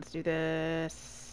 Let's do this.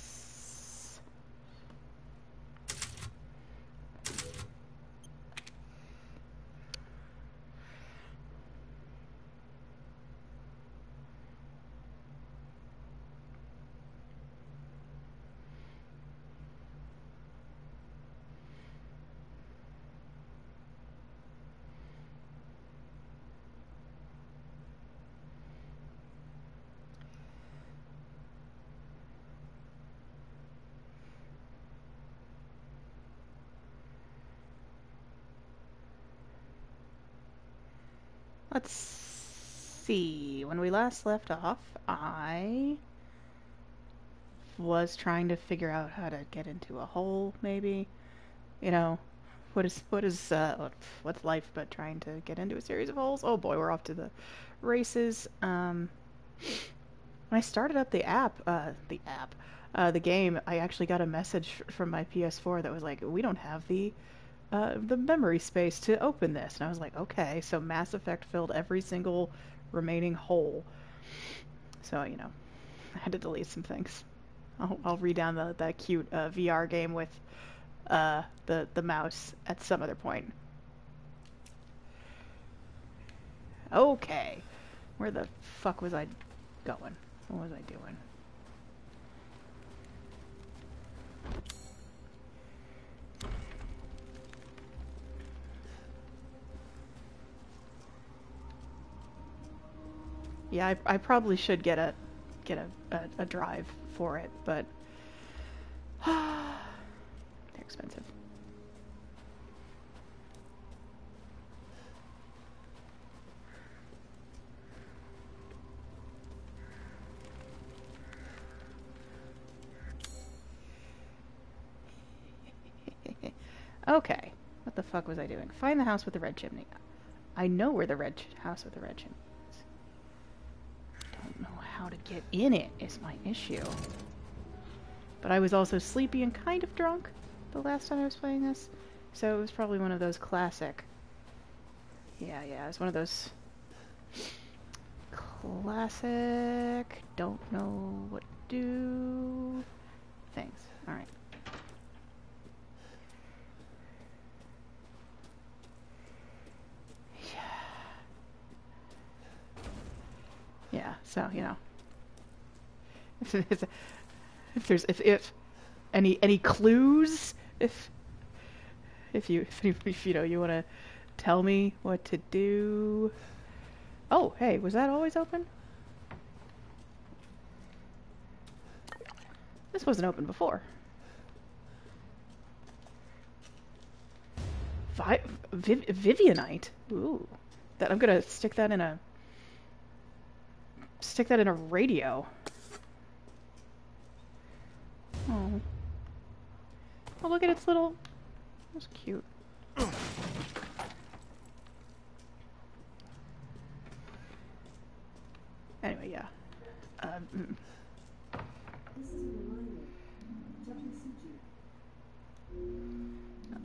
Let's see. When we last left off, I was trying to figure out how to get into a hole, maybe. You know, what is what is uh, what's life but trying to get into a series of holes? Oh boy, we're off to the races. Um, when I started up the app, uh, the app, uh, the game, I actually got a message from my PS4 that was like, "We don't have the uh, the memory space to open this. And I was like, okay, so Mass Effect filled every single remaining hole. So, you know, I had to delete some things. I'll, I'll read down the, cute uh, VR game with uh, the, the mouse at some other point. Okay. Where the fuck was I going? What was I doing? Yeah, I, I probably should get a get a, a, a drive for it, but they're expensive. okay, what the fuck was I doing? Find the house with the red chimney. I know where the red house with the red chimney how to get in it is my issue. But I was also sleepy and kind of drunk the last time I was playing this. So it was probably one of those classic... Yeah, yeah, it was one of those... Classic... Don't know what to do... Things. Alright. Yeah, Yeah, so, you know. If there's if if any any clues if if you if, if you know you want to tell me what to do. Oh, hey, was that always open? This wasn't open before. Vi Viv Vivianite. Ooh, that I'm gonna stick that in a stick that in a radio. Oh. Oh, look at its little... That's cute. Anyway, yeah. Um,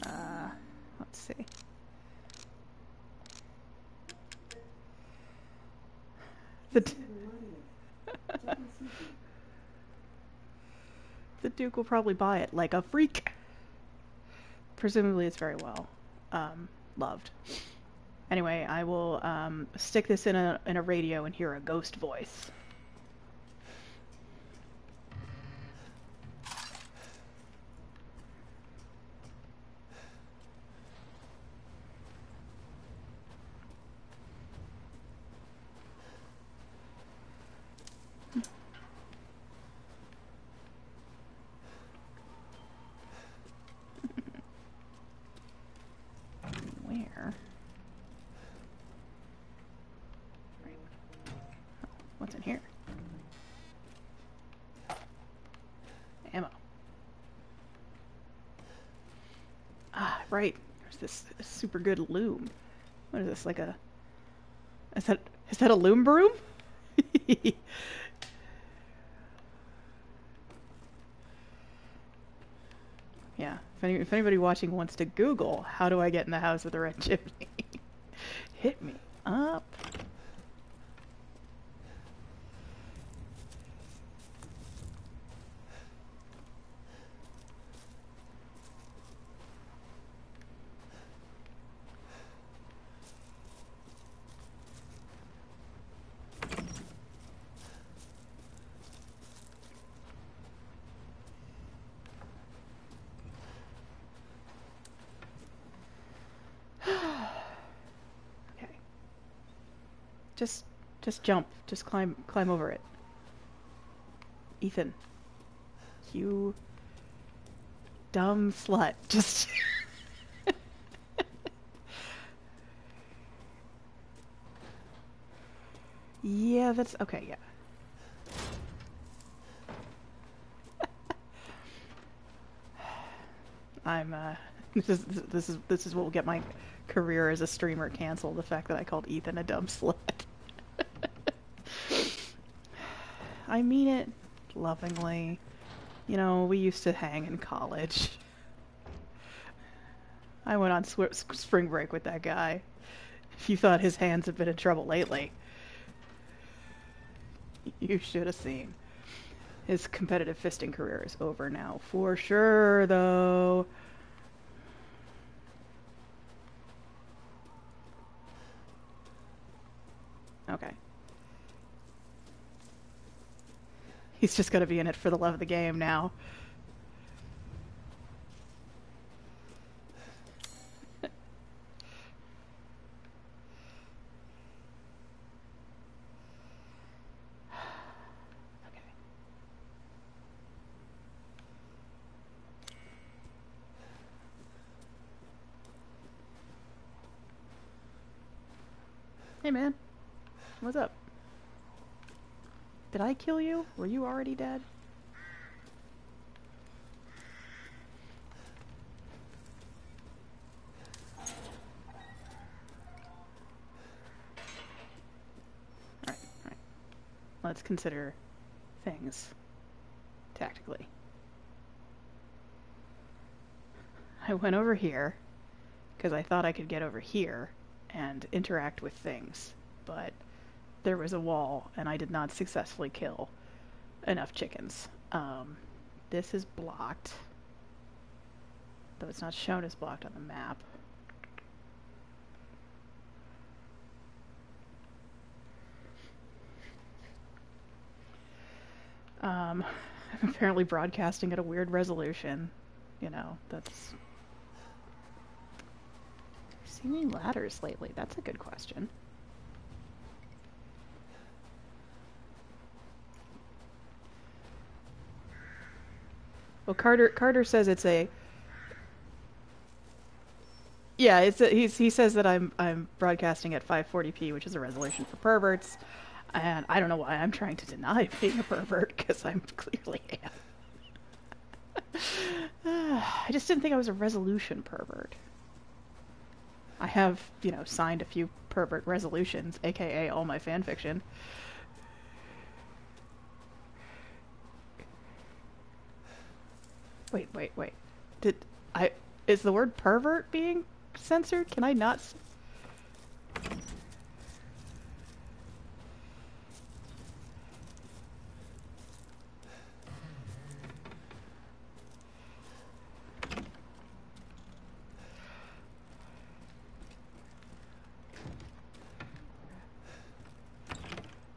uh, let's see. The the Duke will probably buy it like a freak. Presumably it's very well um, loved. Anyway, I will um, stick this in a, in a radio and hear a ghost voice. Ah, right. There's this super good loom. What is this, like a... Is that, is that a loom broom? yeah, if, any, if anybody watching wants to Google, how do I get in the house with a red chimney? Hit me up. Uh, Just, jump. Just climb, climb over it. Ethan. You dumb slut. Just. yeah, that's okay. Yeah. I'm uh this is this is this is what will get my career as a streamer canceled, the fact that I called Ethan a dumb slut. I mean it lovingly. You know, we used to hang in college. I went on spring break with that guy. If you thought his hands have been in trouble lately, you should have seen. His competitive fisting career is over now. For sure, though. Okay. He's just gonna be in it for the love of the game now. Hey man, what's up? Did I kill you? Were you already dead? Alright, alright. Let's consider things tactically. I went over here because I thought I could get over here and interact with things, but there was a wall and I did not successfully kill enough chickens. Um, this is blocked, though it's not shown as blocked on the map. Um, I'm apparently broadcasting at a weird resolution. You know, that's seen ladders lately? That's a good question. Well, Carter Carter says it's a yeah, it's a, he's, he says that I'm I'm broadcasting at 540p, which is a resolution for perverts, and I don't know why I'm trying to deny being a pervert because I'm clearly am. I just didn't think I was a resolution pervert. I have, you know, signed a few pervert resolutions, aka all my fan fiction. Wait, wait, wait. Did I is the word pervert being censored? Can I not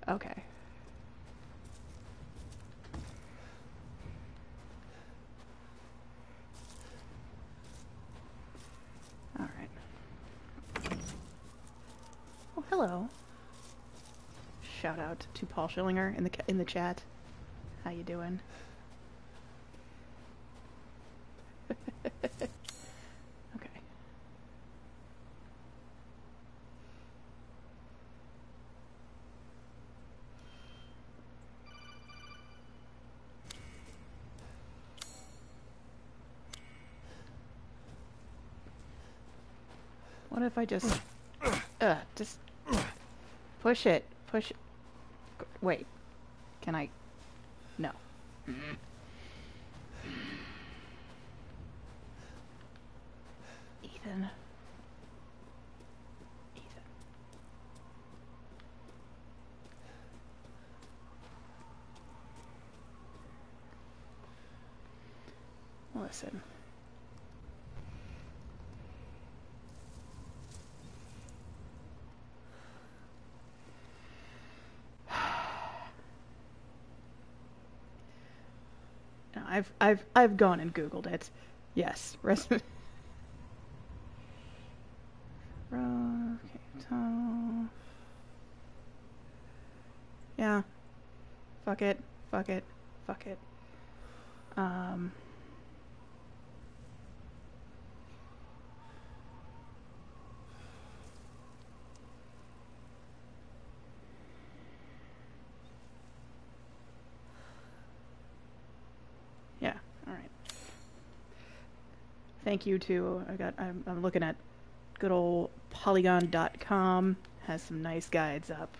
Okay. All right. Oh, hello. Shout out to Paul Schillinger in the in the chat. How you doing? Okay. What if I just... Uh, just... Push it. Push it. Wait. Can I... No. Mm. I've I've I've gone and googled it. Yes, rest. yeah, fuck it, fuck it, fuck it. Um. Thank you to I got I'm, I'm looking at good old polygon.com has some nice guides up.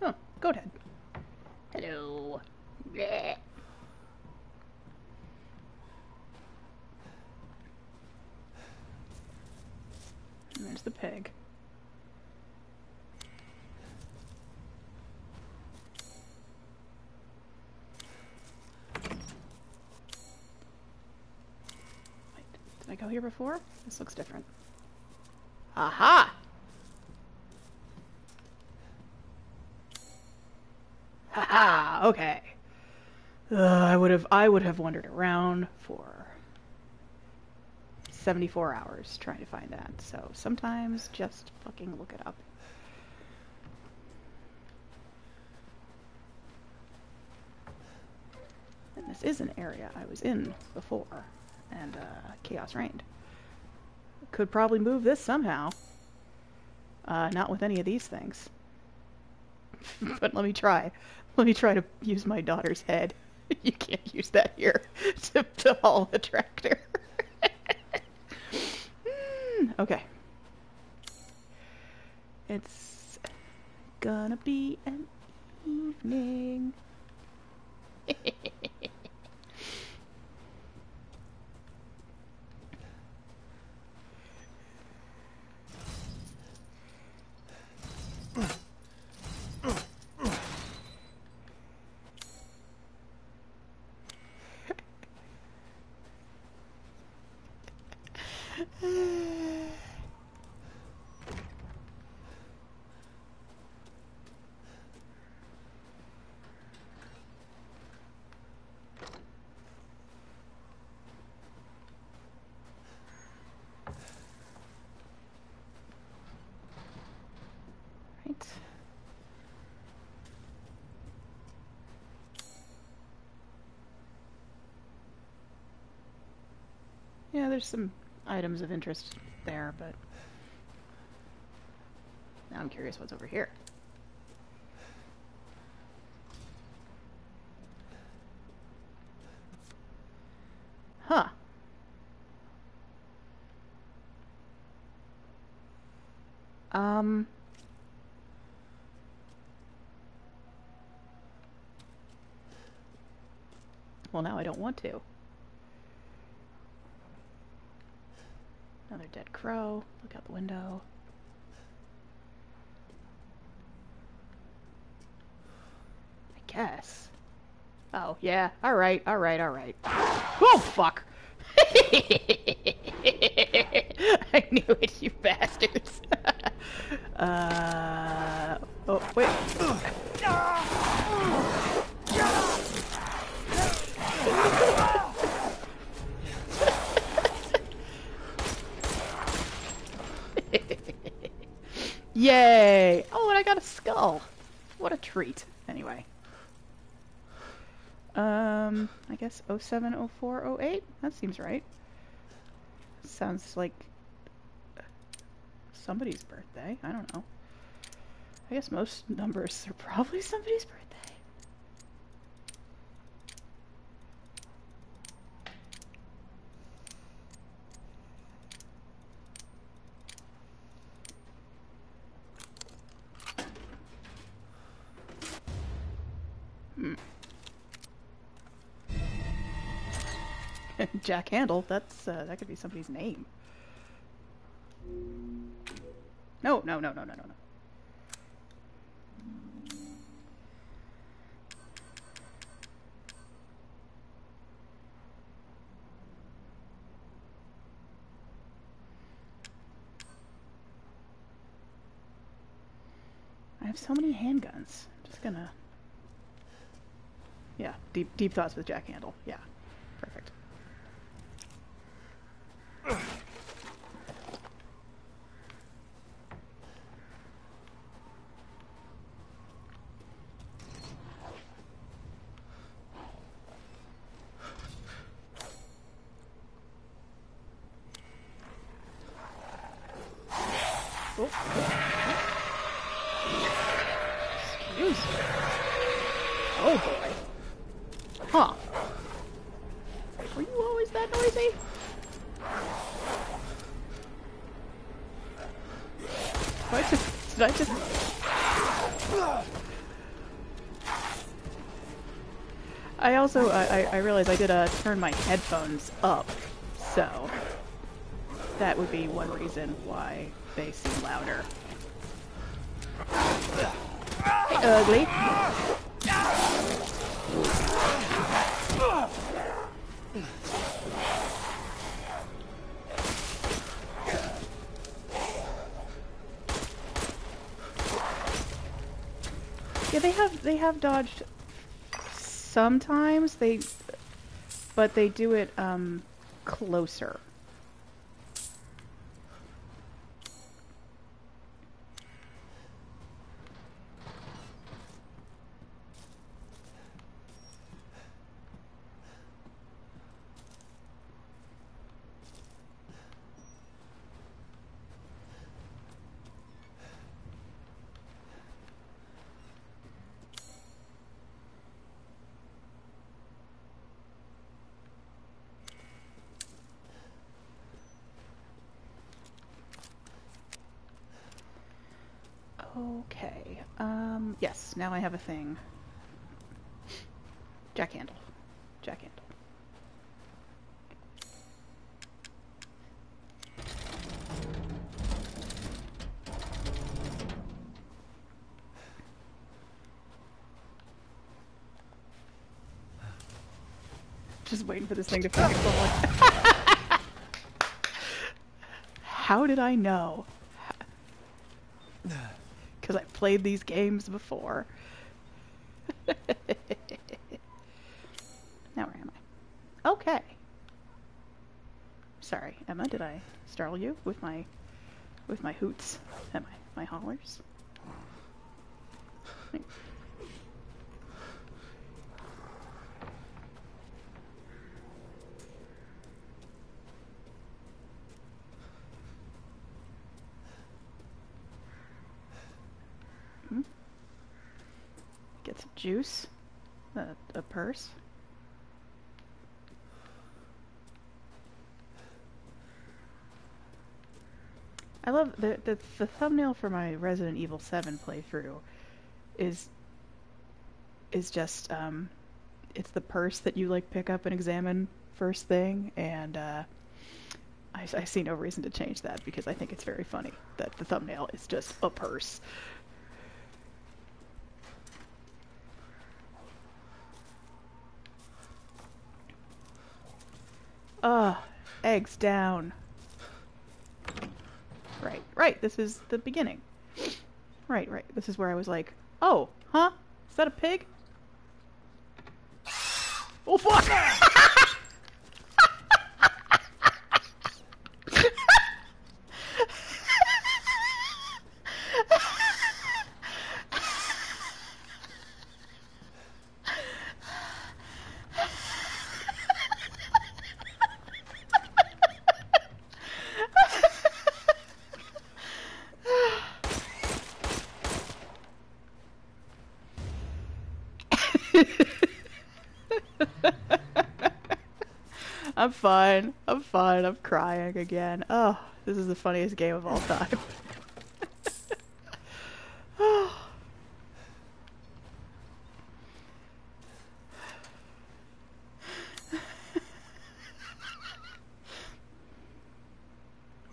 Oh, go ahead. Hello. Bleh. And there's the pig. Wait, did I go here before? This looks different. Aha! Haha, okay. Uh, I would have I would have wandered around for 74 hours trying to find that. So sometimes just fucking look it up. And this is an area I was in before, and uh, chaos reigned. Could probably move this somehow. Uh, not with any of these things. but let me try. Let me try to use my daughter's head. You can't use that here to, to haul a tractor. Okay. It's gonna be an evening. Right. Yeah, there's some items of interest there, but now I'm curious what's over here. Huh. Um. Well, now I don't want to. Another dead window. I guess. Oh, yeah. Alright, alright, alright. Oh, fuck! I knew it, you bastards. uh. Oh, wait. Yay! Oh, and I got a skull. What a treat. Anyway. Um, I guess 070408? That seems right. Sounds like somebody's birthday. I don't know. I guess most numbers are probably somebody's birthday. Jack Handle. That's uh, that could be somebody's name. No, no, no, no, no, no, no. I have so many handguns. I'm just gonna. Yeah, deep deep thoughts with Jack Handle. Yeah, perfect. Oh. Excuse me. Oh boy. Huh. Were you always that noisy? Did I just... Did I just... I also, I, I- realized I did uh, turn my headphones up, so that would be one reason why they seem louder. Ugly. Yeah, they have they have dodged sometimes they but they do it um closer. Okay. Um yes, now I have a thing. Jack handle. Jack handle. Just waiting for this thing to fucking. How did I know? Played these games before. now where am I? Okay. Sorry, Emma, did I startle you with my with my hoots and my, my hollers? Juice. A, a purse. I love the, the the thumbnail for my Resident Evil 7 playthrough is is just um it's the purse that you like pick up and examine first thing and uh I, I see no reason to change that because I think it's very funny that the thumbnail is just a purse. Ugh, eggs down. Right, right, this is the beginning. Right, right, this is where I was like, oh, huh? Is that a pig? Oh, fuck! fine. I'm fine. I'm crying again. Oh, this is the funniest game of all time.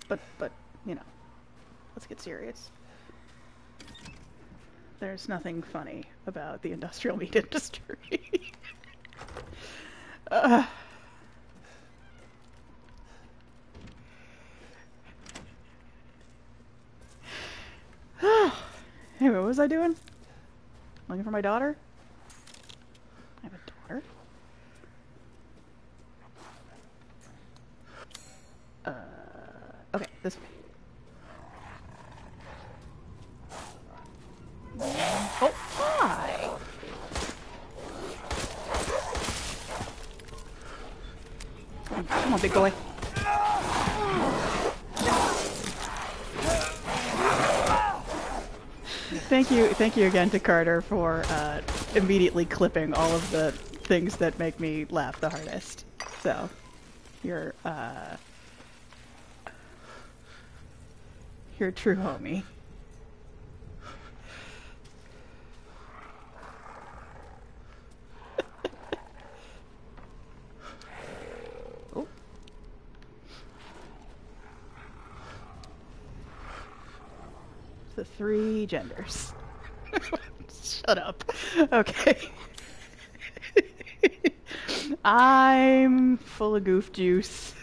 but, but, you know, let's get serious. There's nothing funny about the industrial meat industry. I doing? Looking for my daughter? I have a daughter? Uh, okay, this way. Oh, hi! Come on, big boy. Thank you, thank you again to Carter for uh, immediately clipping all of the things that make me laugh the hardest. So, you're uh, you're a true homie. The three genders. Shut up. Okay. I'm full of goof juice.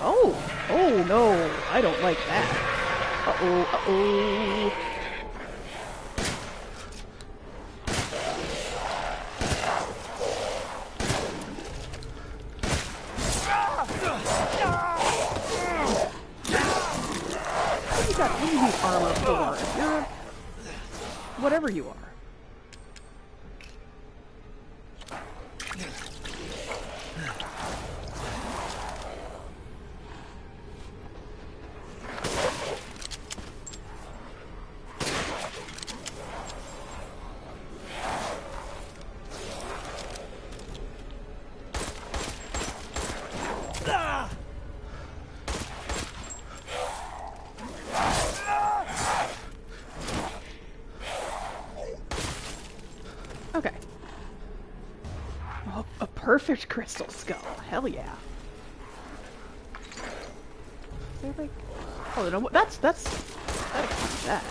Oh, oh no, I don't like that. Uh-oh, uh-oh. What do you got any armor for? You're whatever you are. Okay. Oh, perfect crystal skull. Hell yeah. Like... Oh, no, that's, that's... That explains that.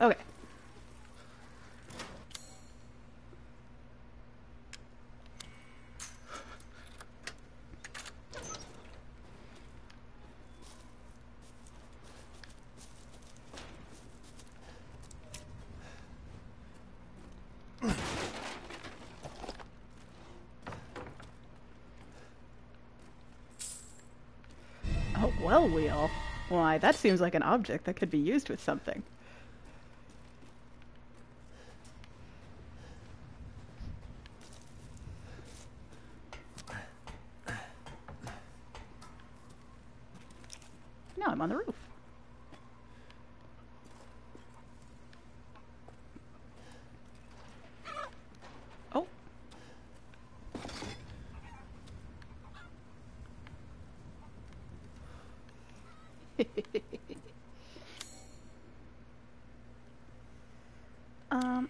okay. A well wheel? Why, that seems like an object that could be used with something. Now I'm on the roof. Oh. um.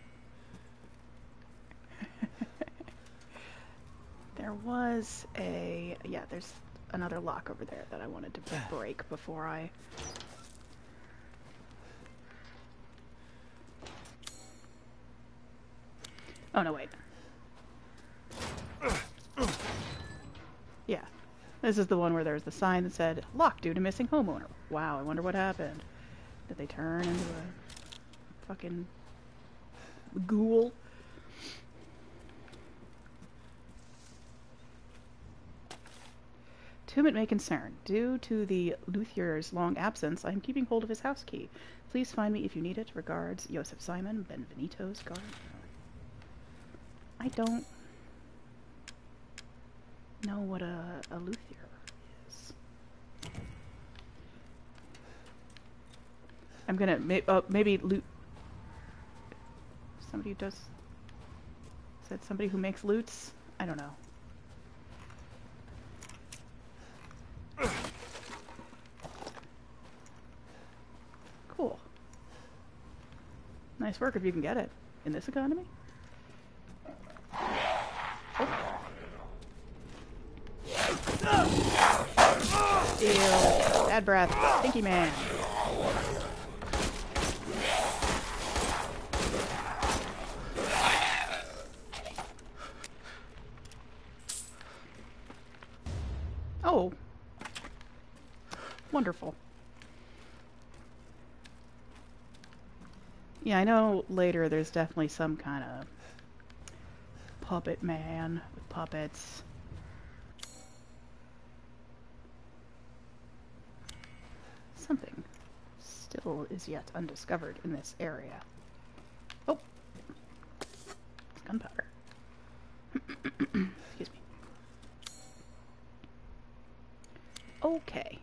there was a yeah. There's another lock over there that I wanted to break before I. Oh no! Wait. Yeah. This is the one where there's the sign that said, locked due to missing homeowner. Wow, I wonder what happened. Did they turn into a fucking ghoul? May concern, due to the luthier's long absence, I am keeping hold of his house key. Please find me if you need it. Regards, Joseph Simon, Benvenito's guard. I don't know what a, a luthier is. I'm gonna may, uh, maybe loot. Somebody who does. Is that somebody who makes loots? I don't know. Nice work if you can get it. In this economy? Oh. Ew. Bad breath. Stinky man. Oh. Wonderful. Yeah, I know later there's definitely some kind of puppet man with puppets. Something still is yet undiscovered in this area. Oh! Gunpowder. Excuse me. Okay.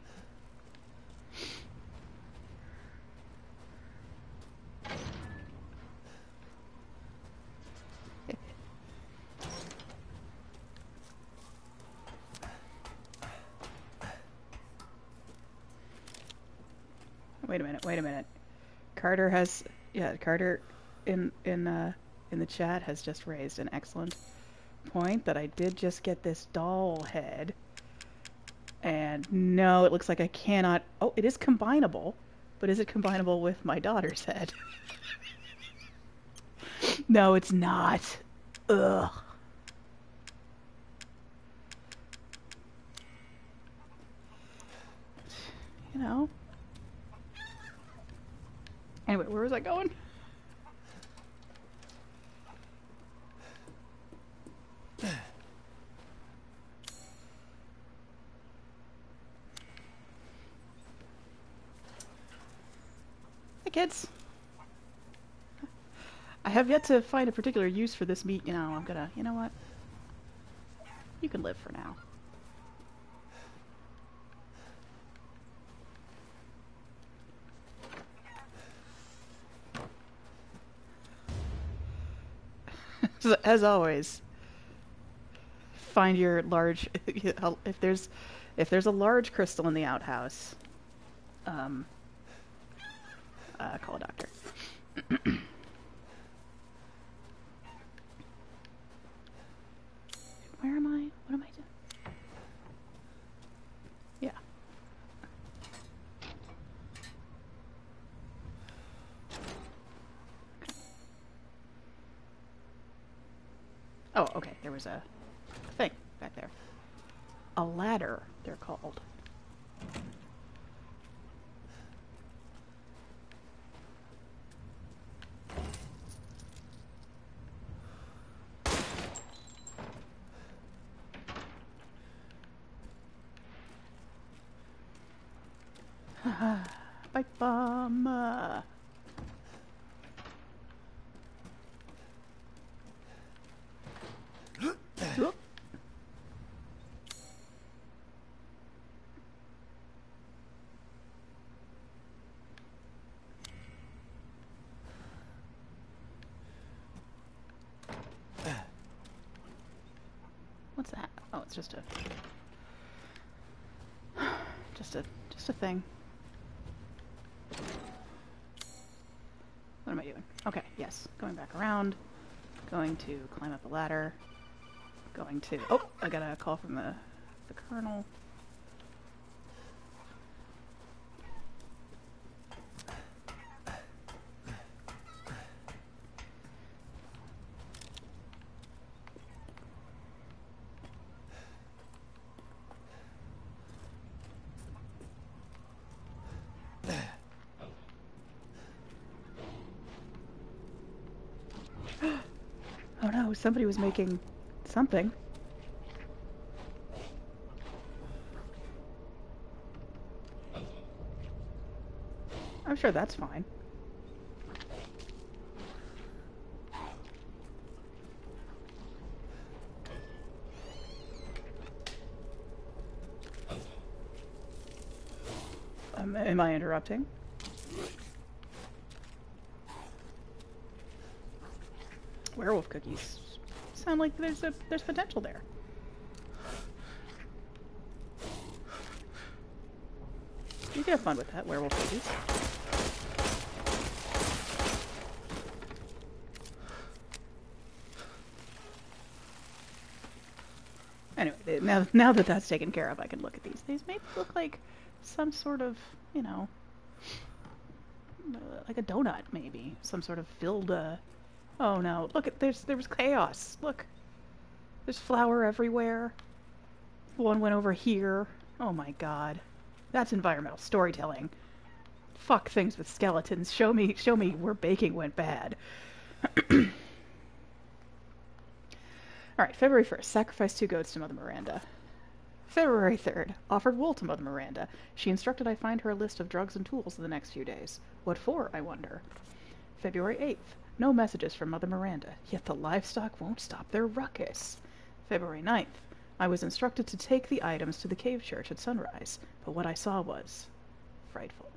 Wait a minute, wait a minute. Carter has yeah, Carter in in uh in the chat has just raised an excellent point that I did just get this doll head. And no, it looks like I cannot Oh, it is combinable. But is it combinable with my daughter's head? no, it's not. Ugh. You know? Anyway, where was I going? Hey kids. I have yet to find a particular use for this meat, you know, I'm gonna, you know what? You can live for now. As always, find your large, if there's, if there's a large crystal in the outhouse, um, uh, call a doctor. Where am I? Am I doing? Yeah. Oh, okay. There was a thing back there. A ladder, they're called. Bike bomb. uh. Whoop. What's that? Oh, just a just a just a thing. What am I doing? Okay, yes. Going back around. Going to climb up the ladder. Going to Oh, I got a call from the the colonel. Oh no, somebody was making something. I'm sure that's fine. Um, am I interrupting? Werewolf cookies sound like there's a there's potential there. You can have fun with that, werewolf ladies. Anyway, now now that that's taken care of, I can look at these. These may look like some sort of, you know, uh, like a donut, maybe some sort of filled. Uh, Oh no! Look at there's there was chaos. Look, there's flour everywhere. One went over here. Oh my god, that's environmental storytelling. Fuck things with skeletons. Show me show me where baking went bad. All right, February 1st, sacrificed two goats to Mother Miranda. February 3rd, offered wool to Mother Miranda. She instructed I find her a list of drugs and tools in the next few days. What for, I wonder? February 8th, no messages from Mother Miranda, yet the livestock won't stop their ruckus. February 9th, I was instructed to take the items to the cave church at sunrise, but what I saw was frightful.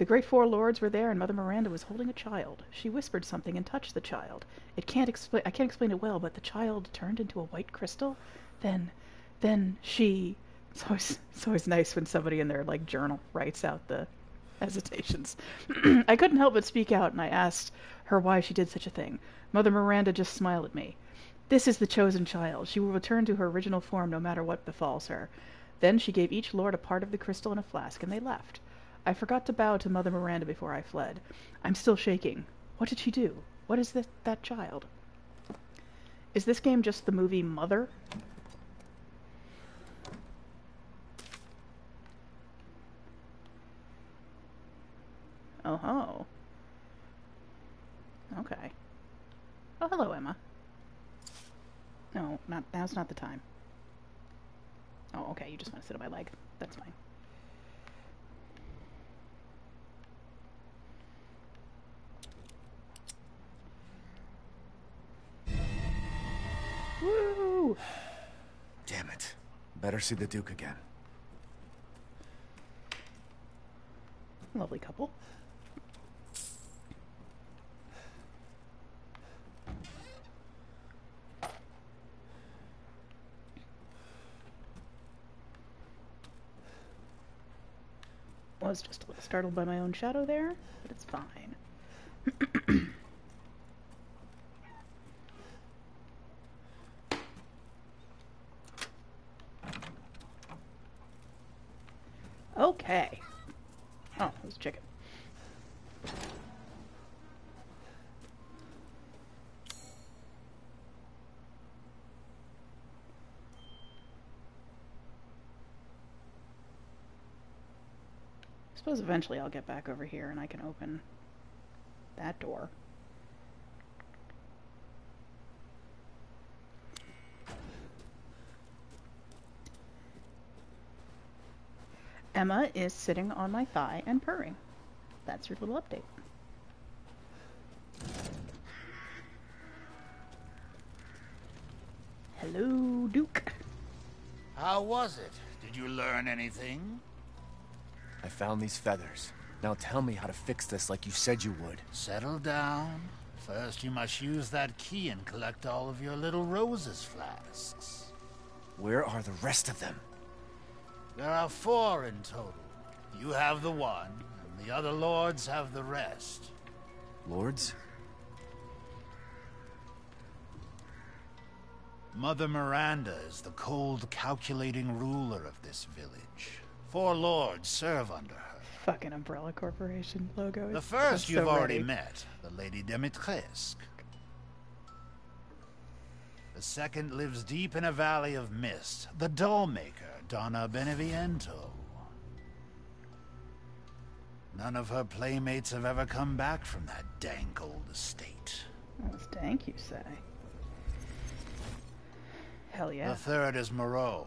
The great four lords were there, and Mother Miranda was holding a child. She whispered something and touched the child. It can't explain. I can't explain it well, but the child turned into a white crystal. Then, then she. It's always, it's always nice when somebody in their like journal writes out the hesitations. I couldn't help but speak out, and I asked her why she did such a thing. Mother Miranda just smiled at me. This is the chosen child. She will return to her original form no matter what befalls her. Then she gave each lord a part of the crystal in a flask, and they left. I forgot to bow to Mother Miranda before I fled. I'm still shaking. What did she do? What is this, that child? Is this game just the movie Mother? Oh ho. Okay. Oh, hello, Emma. No, not now's not the time. Oh, okay, you just want to sit on my leg. That's fine. Woo! Damn it. Better see the Duke again. Lovely couple. I was just a little startled by my own shadow there, but it's fine. okay. Oh, it was chicken. I suppose eventually I'll get back over here and I can open that door. Emma is sitting on my thigh and purring. That's your little update. Hello, Duke. How was it? Did you learn anything? I found these feathers. Now tell me how to fix this like you said you would. Settle down. First, you must use that key and collect all of your little Rose's flasks. Where are the rest of them? There are four in total. You have the one, and the other lords have the rest. Lords? Mother Miranda is the cold, calculating ruler of this village. Four lords serve under her. Fucking Umbrella Corporation logo. The first you've so already ready. met, the Lady Dimitrescu. The second lives deep in a valley of mist, the dollmaker, Donna Beneviento. None of her playmates have ever come back from that dank old estate. It's dank, you say? Hell yeah. The third is Moreau,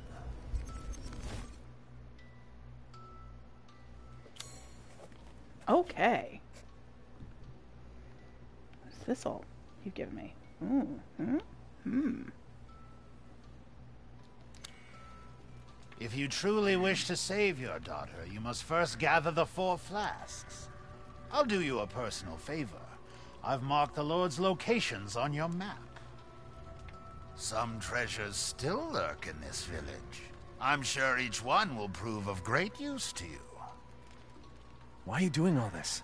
Okay. What's this all you've given me? Ooh. Hmm. Hmm. If you truly wish to save your daughter, you must first gather the four flasks. I'll do you a personal favor. I've marked the Lord's locations on your map. Some treasures still lurk in this village. I'm sure each one will prove of great use to you. Why are you doing all this?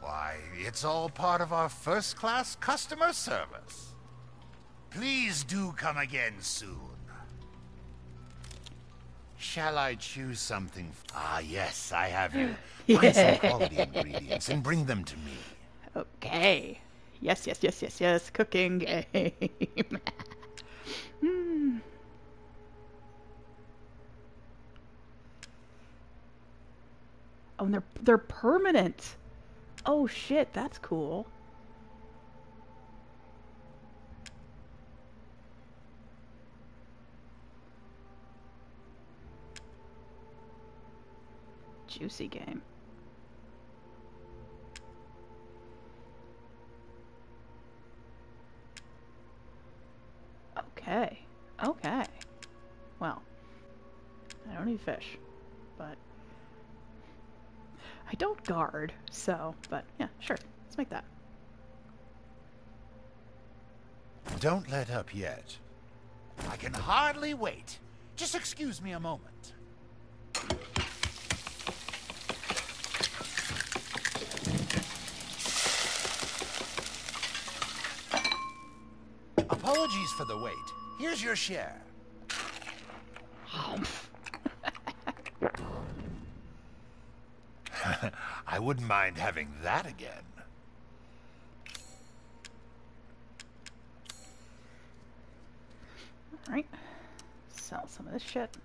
Why, it's all part of our first-class customer service. Please do come again soon. Shall I choose something? Ah, yes, I have you. Find some quality ingredients and bring them to me. Okay. Yes, yes, yes, yes, yes. Cooking game. Hmm. Oh, and they're they're permanent. Oh shit, that's cool. Juicy game. Okay. Okay. Well, I don't need fish, but I don't guard, so, but yeah, sure. Let's make that. Don't let up yet. I can hardly wait. Just excuse me a moment. Apologies for the wait. Here's your share. Um, I wouldn't mind having that again. Alright. Sell some of this shit.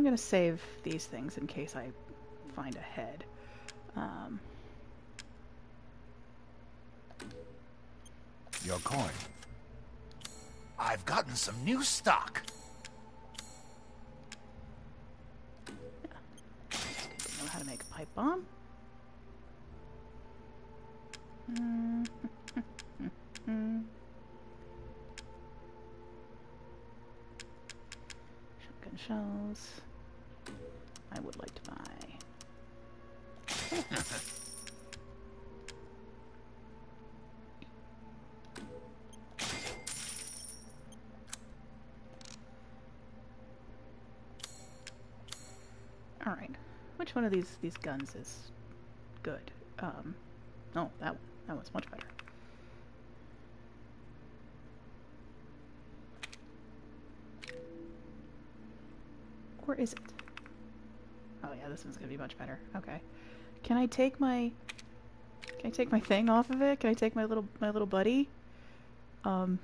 I'm gonna save these things in case I find a head. Um, Your coin. I've gotten some new stock. didn't know how to make a pipe bomb. Mm. Shotgun shells. I would like to buy. All right. Which one of these these guns is good? Um, oh, that. That one's much better. Or is it? This one's gonna be much better. Okay. Can I take my Can I take my thing off of it? Can I take my little my little buddy? Um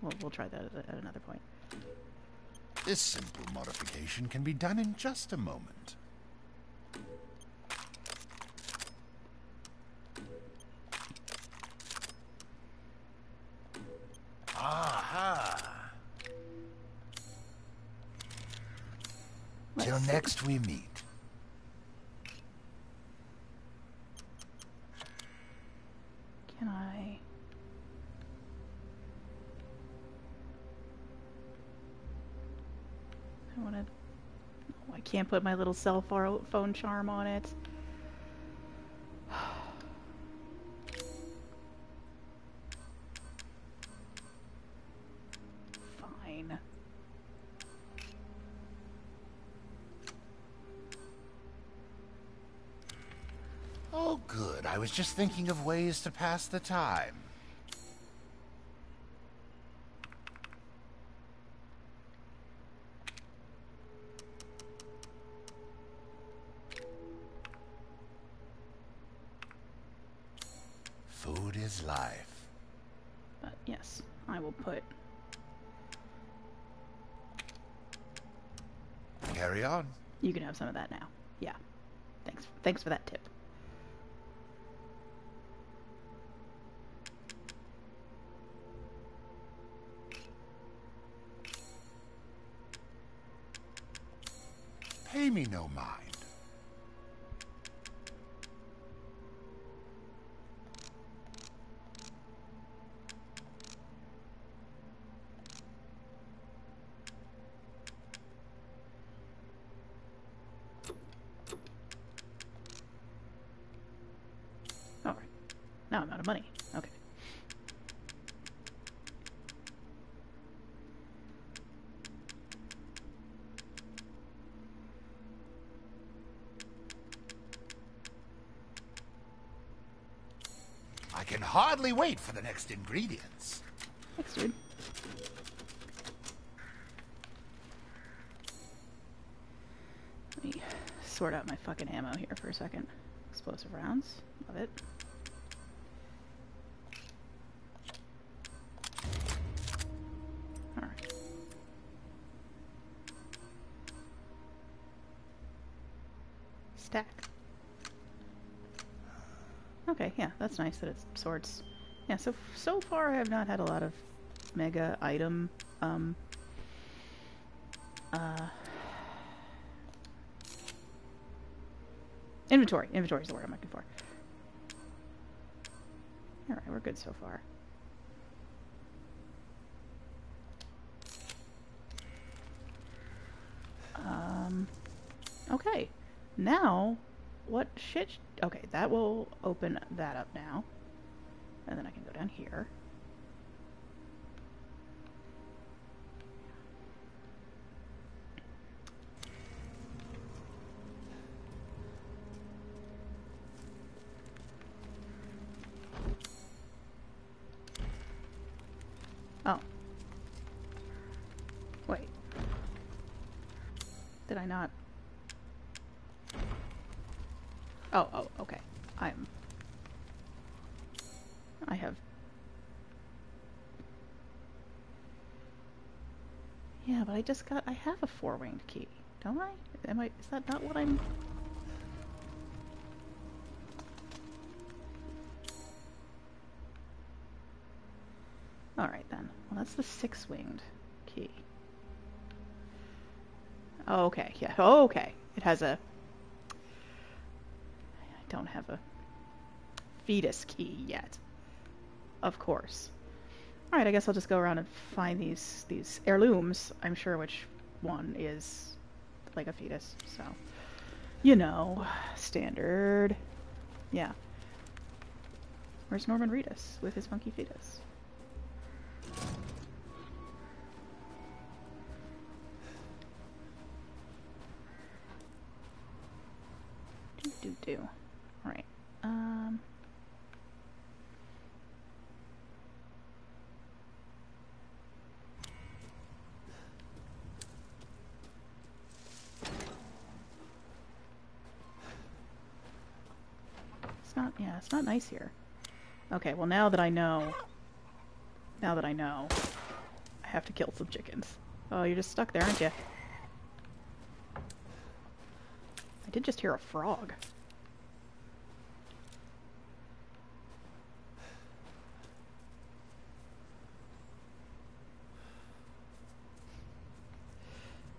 we'll we'll try that at, at another point. This simple modification can be done in just a moment. Aha! Till next we meet. Can I I want to oh, I can't put my little cell phone charm on it. Fine. Oh, good. I was just thinking of ways to pass the time. have some of that now. Yeah. Thanks. Thanks for that tip. Pay me no mind. Wait for the next ingredients. Thanks, dude. Let me sort out my fucking ammo here for a second. Explosive rounds. Love it. That it sorts. Yeah, so so far I have not had a lot of mega item um uh inventory. Inventory is the word I'm looking for. Alright, we're good so far. Um okay. Now what shit okay, that will open that up now. And then I can go down here. Oh. Wait. Did I not? Oh, oh, okay. I'm. I have. Yeah, but I just got. I have a four winged key, don't I? Am I? Is that not what I'm. Alright then. Well, that's the six winged key. Okay. Yeah. Okay. It has a. I don't have a fetus key yet. Of course. All right, I guess I'll just go around and find these these heirlooms. I'm sure which one is like a fetus. So, you know, standard. Yeah. Where's Norman Reedus with his funky fetus? Do do do. All right. Um. It's not, nice here. Okay, well now that I know, now that I know, I have to kill some chickens. Oh, you're just stuck there, aren't you? I did just hear a frog.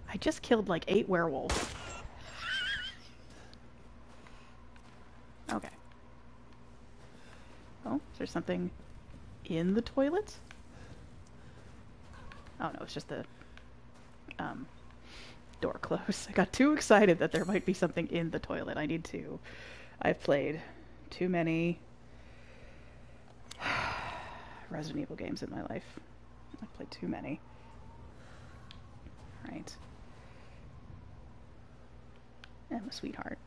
I just killed like eight werewolves. Okay. Oh, is there something in the toilet? Oh no, it's just the um, door closed. I got too excited that there might be something in the toilet. I need to. I've played too many Resident Evil games in my life. I've played too many. Right. I'm a sweetheart.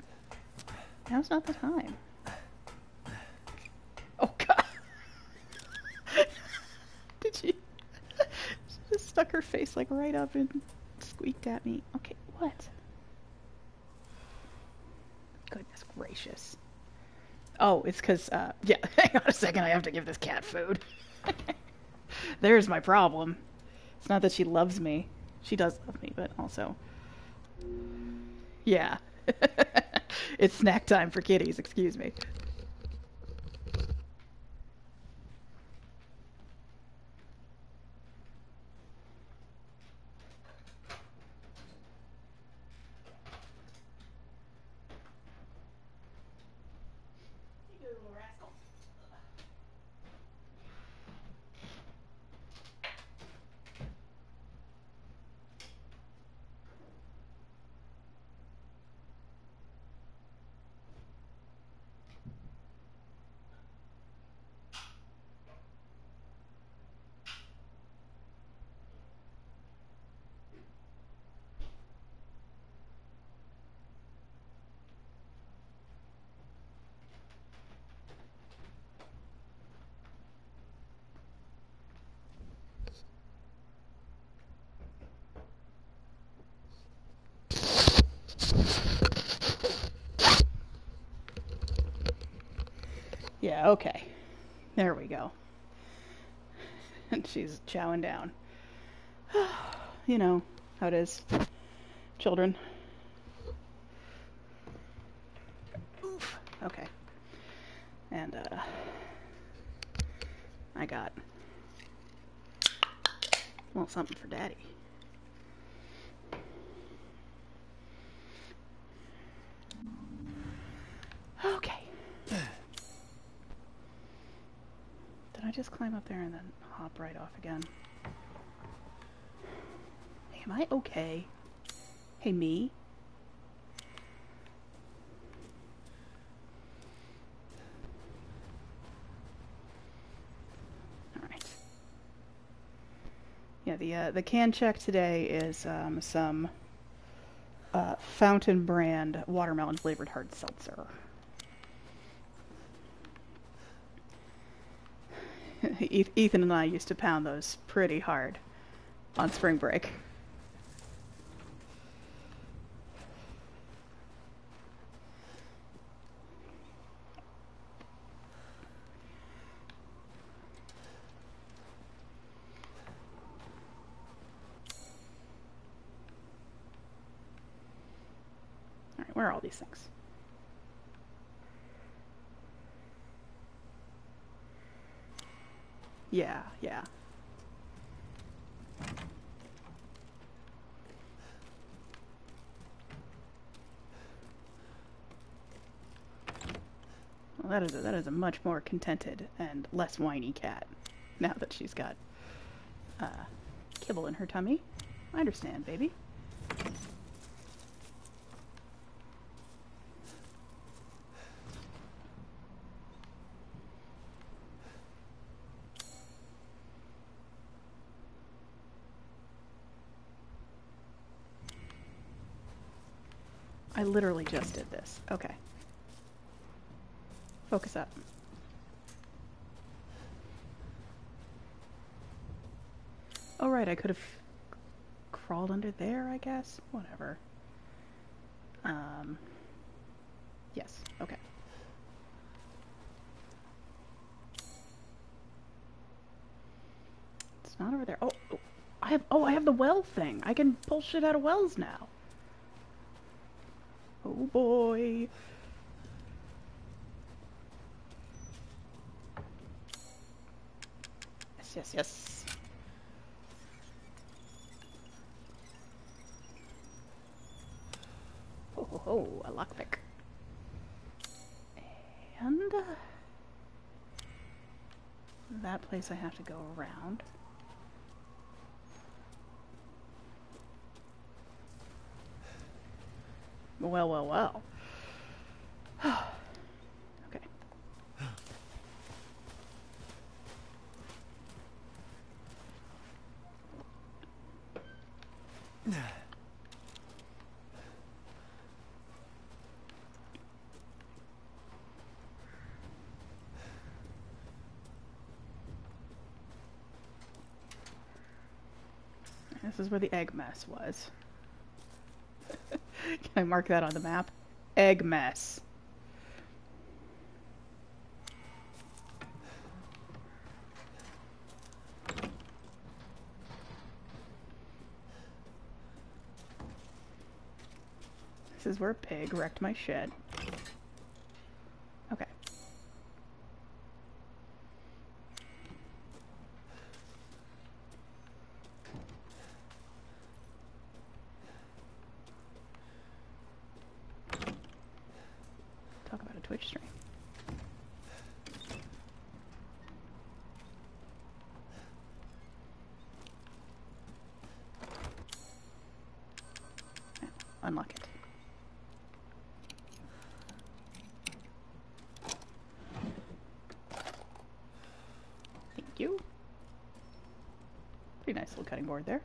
Now's not the time. Oh god. Did she? she just stuck her face like right up and squeaked at me. Okay, what? Goodness gracious. Oh, it's because, uh, yeah, hang on a second, I have to give this cat food. There's my problem. It's not that she loves me. She does love me, but also. Yeah. it's snack time for kitties, excuse me. Okay. There we go. And she's chowing down. you know how it is. Children. Oof. Okay. And, uh, I got, well, something for Daddy. Okay. Did I just climb up there and then hop right off again? Am I okay? Hey, me? Alright. Yeah, the, uh, the can check today is um, some uh, fountain brand watermelon flavored hard seltzer. Ethan and I used to pound those pretty hard on spring break. All right, where are all these things? Yeah, yeah. Well, that is a, that is a much more contented and less whiny cat. Now that she's got uh, kibble in her tummy, I understand, baby. I literally just did this. Okay. Focus up. Oh, right, I could have crawled under there, I guess. Whatever. Um. Yes, okay. It's not over there. Oh, oh, I have. Oh, I have the well thing. I can pull shit out of wells now. Oh boy. Yes, yes. Oh, ho, ho, a lockpick. And that place I have to go around. Well, well, well. okay. This is where the egg mess was. Can I mark that on the map? Egg mess. This is where Pig wrecked my shed. Okay. Talk about a Twitch stream. Yeah, Unlock it. Thank you. Pretty nice little cutting board there.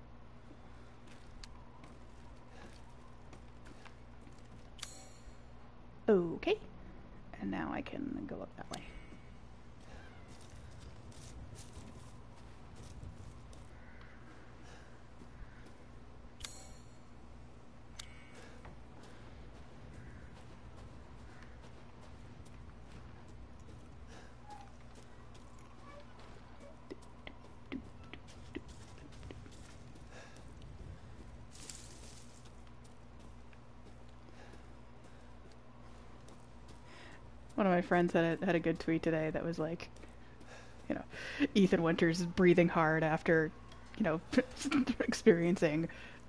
Okay. And now I can go up that way. One of my friends had a, had a good tweet today that was like, you know, Ethan Winters breathing hard after, you know, experiencing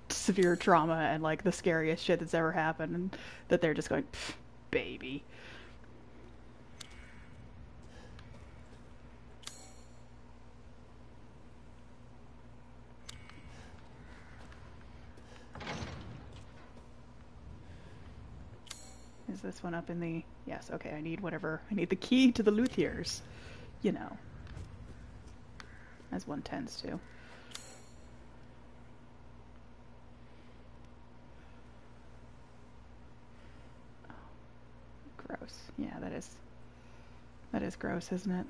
severe trauma and like the scariest shit that's ever happened, and that they're just going, baby. Is this one up in the... Yes, okay, I need whatever... I need the key to the luthiers. You know. As one tends to. Oh, gross. Yeah, that is... That is gross, isn't it?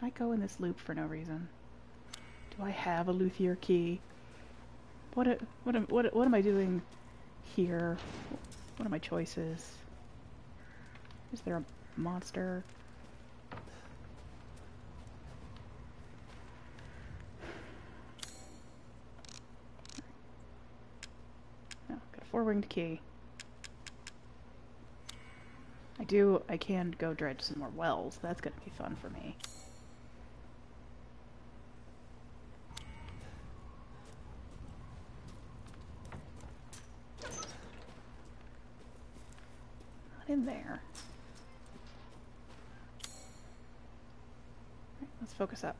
I go in this loop for no reason? Do I have a luthier key? What what what what am I doing here? What are my choices? Is there a monster? No, got a four-winged key. I do, I can go dredge some more wells. That's gonna be fun for me. In there. Right, let's focus up.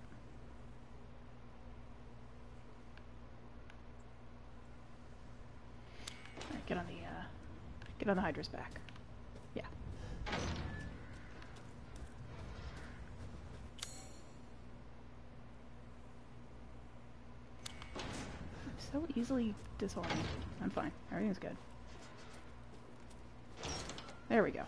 Right, get on the uh, get on the Hydra's back. Yeah. I'm so easily disoriented. I'm fine. Everything's good. There we go.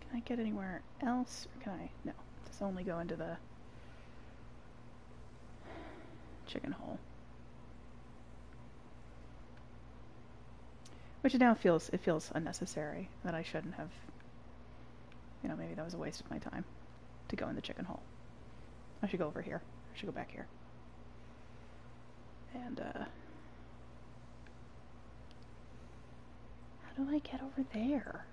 Can I get anywhere else? Or can I? No. Just only go into the chicken hole. Which now feels, it feels unnecessary that I shouldn't have, you know, maybe that was a waste of my time to go in the chicken hole. I should go over here. I should go back here. And, uh... How do I get over there?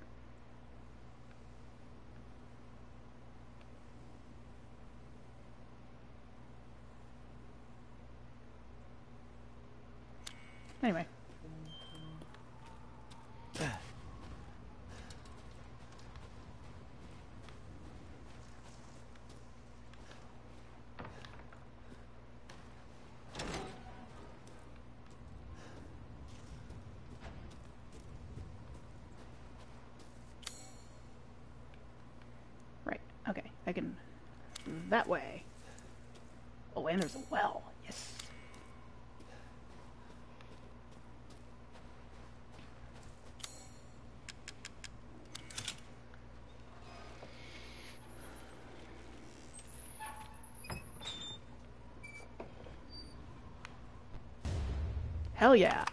Anyway. I can... That way. Oh, and there's a well. Yes. Hell yeah.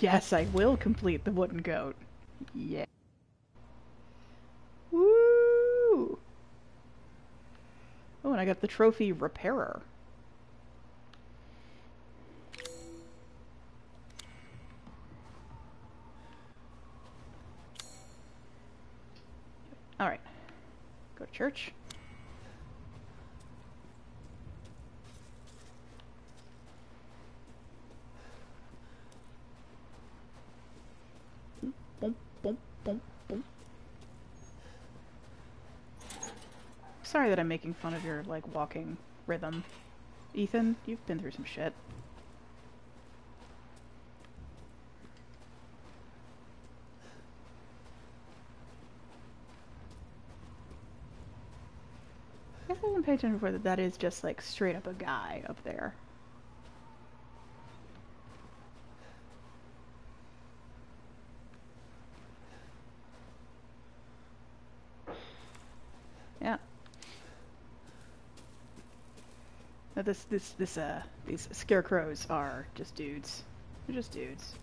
Yes, I will complete the wooden goat. Yeah. Woo! Oh, and I got the trophy repairer. Alright. Go to church. Sorry that I'm making fun of your, like, walking rhythm. Ethan, you've been through some shit. I guess I didn't pay attention before that that is just, like, straight up a guy up there. Yeah. Now this this this uh these scarecrows are just dudes. They're just dudes.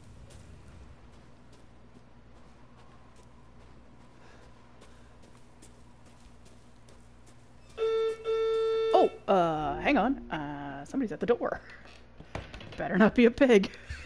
Hang on. Uh, somebody's at the door. Better not be a pig.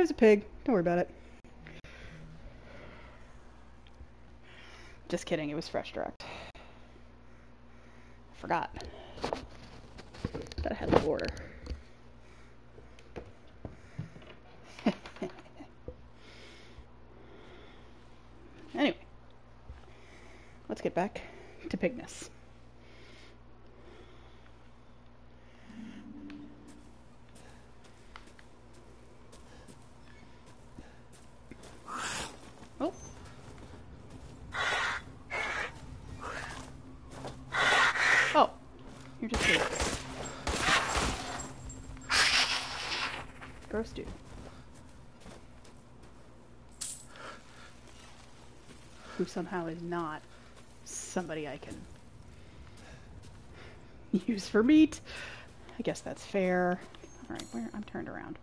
it was a pig. Don't worry about it. Just kidding, it was FreshDirect. Forgot. That I had the order. anyway, let's get back to pigness. Oh. Oh, you're just kidding. Gross dude. Who somehow is not somebody I can use for meat. I guess that's fair. Alright, where I'm turned around.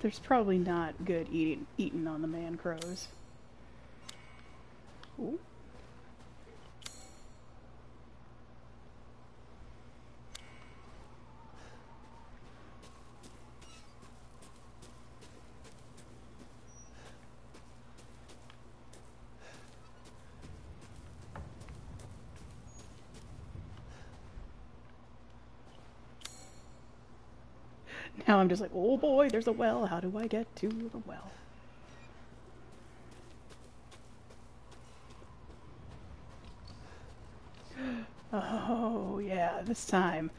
There's probably not good eating eating on the man crows. Ooh. I'm just like, oh boy, there's a well. How do I get to the well? Oh yeah, this time,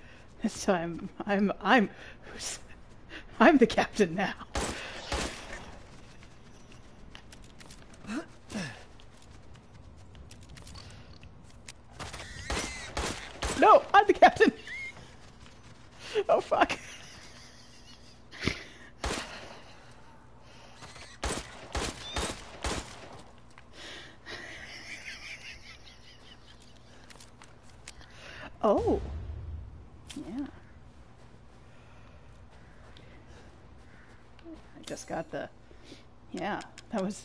this time I'm I'm I'm the captain now. No, I'm the captain. Oh fuck. Oh. Yeah. I just got the. Yeah, that was.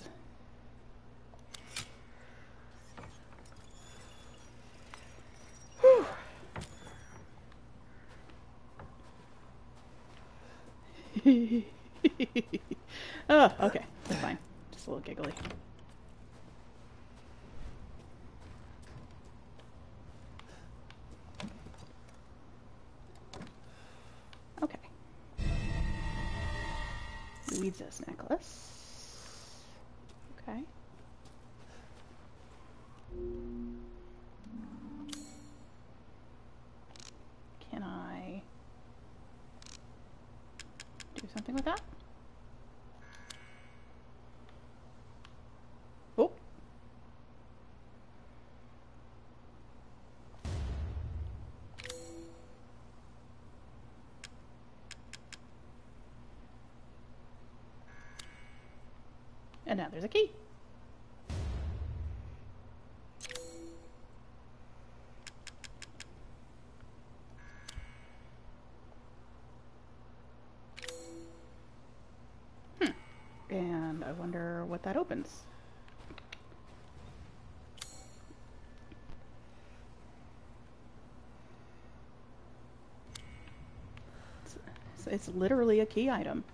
Oh, okay. Fine. Just a little giggly. And now there's a key. Hmm. And I wonder what that opens. It's, it's literally a key item.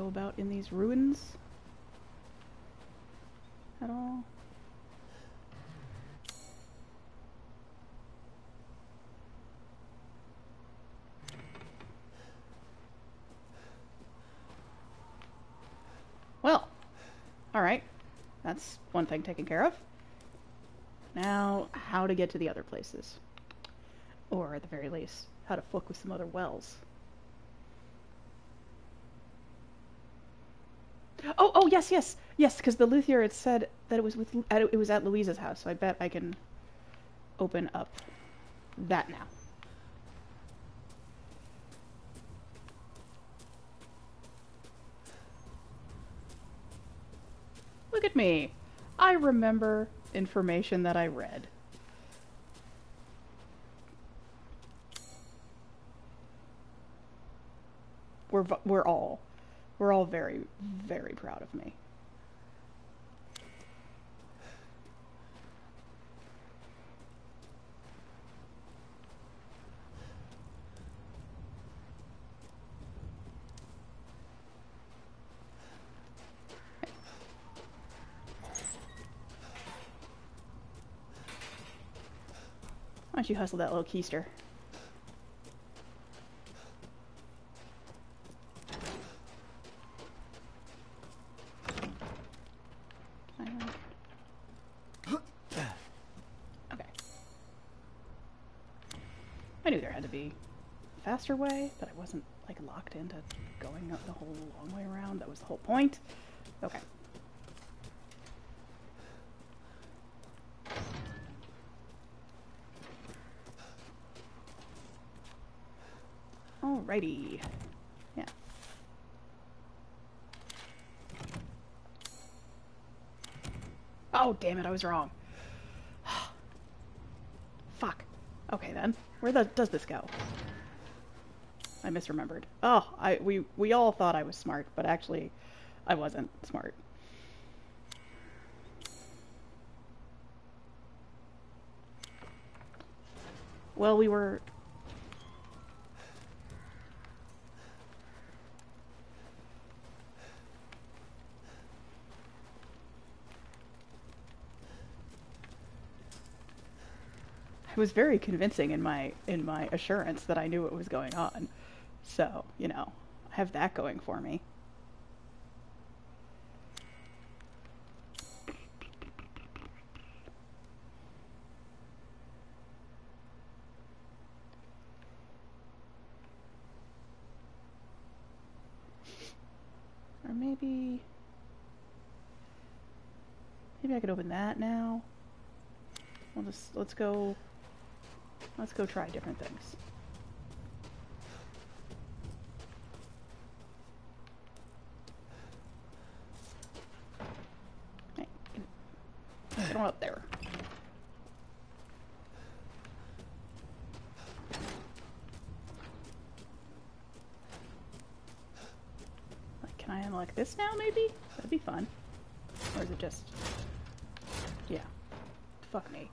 Go about in these ruins at all? Well, alright. That's one thing taken care of. Now, how to get to the other places. Or, at the very least, how to fuck with some other wells. Oh, oh, yes, yes, yes, because the luthier had said that it was with it was at Luiza's house, so I bet I can open up that now. Look at me. I remember information that I read. We're we're all we're all very very proud of me. Why don't you hustle that little keister? Can I, like- Okay. I knew there had to be a faster way, but I wasn't like locked into going up the whole long way around. That was the whole point. Okay. Alrighty. Yeah. Oh, damn it, I was wrong. Fuck. Okay then. Where the, does this go? I misremembered. Oh, I we we all thought I was smart, but actually I wasn't smart. Well, we were I was very convincing in my in my assurance that I knew what was going on. So, you know, I have that going for me. Or maybe maybe I could open that now. We'll just let's go let's go try different things. Hey, get get up there. Like, can I unlock this now, maybe? That'd be fun. Or is it just... Yeah. Fuck me.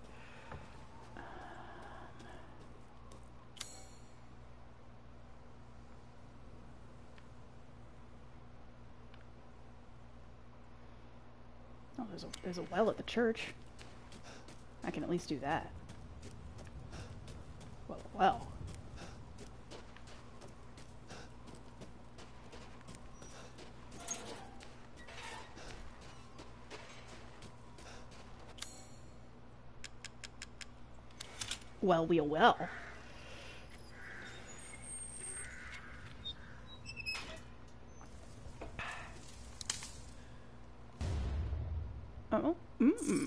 Oh, there's a well at the church. I can at least do that. Well, well. Well, we'll, well. Hmm.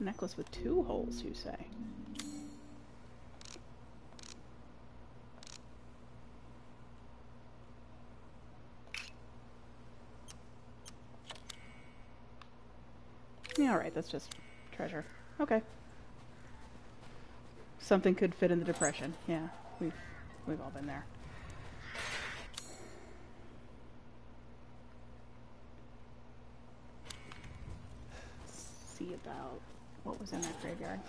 Necklace with two holes, you say? Yeah, alright, that's just treasure. Okay. Something could fit in the depression. Yeah, we've we've all been there. See about what was in that graveyard.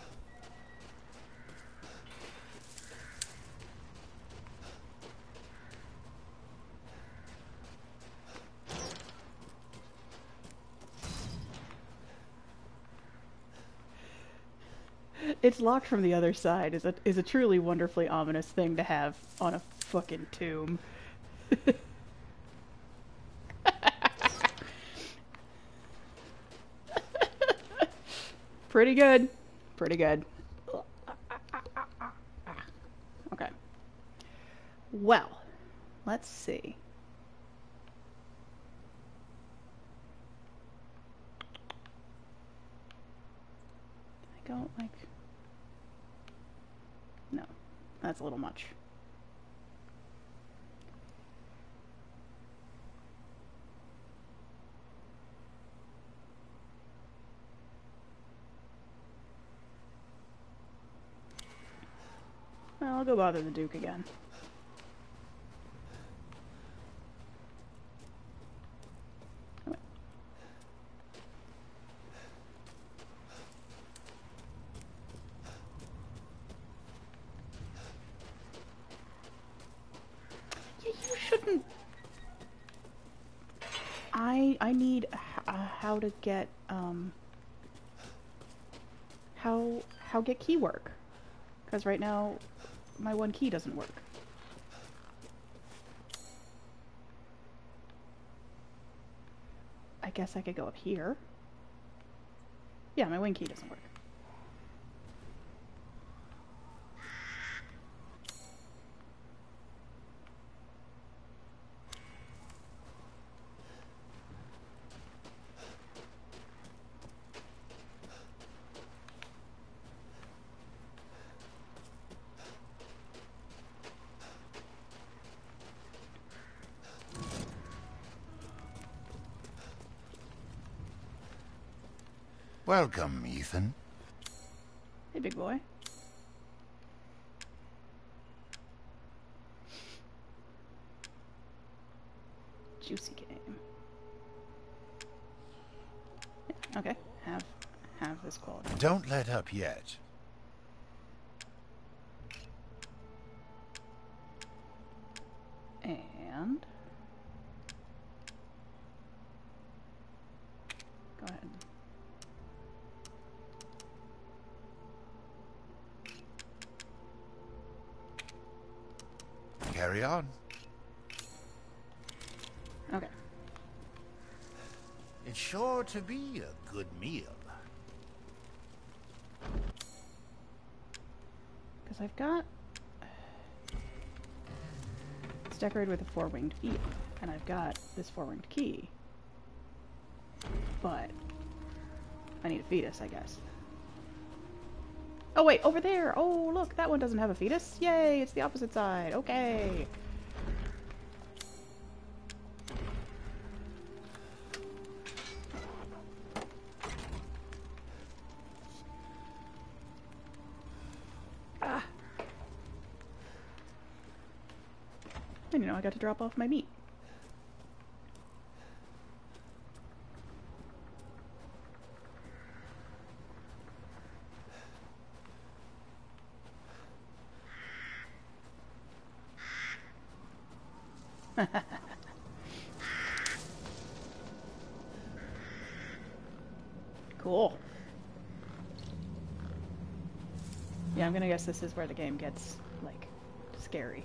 It's locked from the other side is a is a truly wonderfully ominous thing to have on a fucking tomb. Pretty good. Pretty good. Okay. Well, let's see. I don't like. No, that's a little much. Go bother the Duke again. Yeah, you shouldn't. I I need uh, how to get um how how get key work because right now my one key doesn't work. I guess I could go up here. Yeah, my wing key doesn't work. Welcome, Ethan. Hey, big boy. Juicy game. Yeah, okay, have have this quality. Don't let up yet. And go ahead. Carry on. Okay. It's sure to be a good meal. Because I've got. It's decorated with a four winged feet, and I've got this four winged key. But. I need a fetus, I guess. Oh, wait, over there! Oh, look, that one doesn't have a fetus. Yay, it's the opposite side. Okay. I got to drop off my meat. cool. Yeah, I'm gonna guess this is where the game gets, like, scary.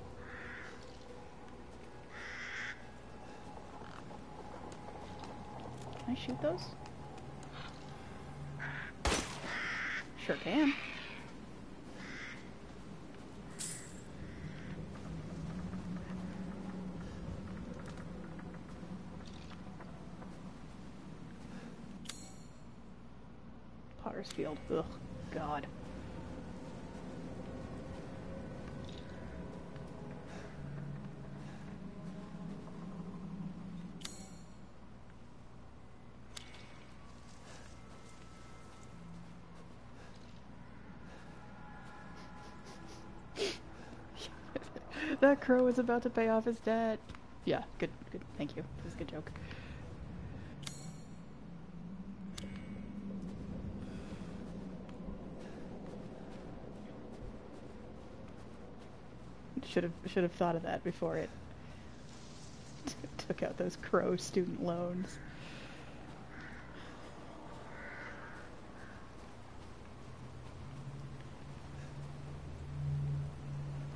I shoot those? Sure can. Potter's Field. Ugh, God. Crow is about to pay off his debt. Yeah, good, good. Thank you. This is a good joke. Should have should have thought of that before it took out those crow student loans.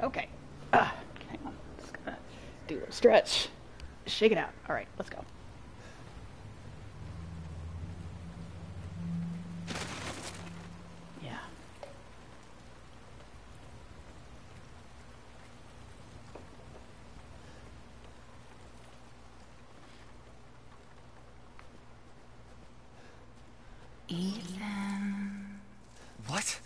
Okay. Ah, hang on. Just gonna do a little stretch. Shake it out. All right, let's go. Yeah. Ethan. What?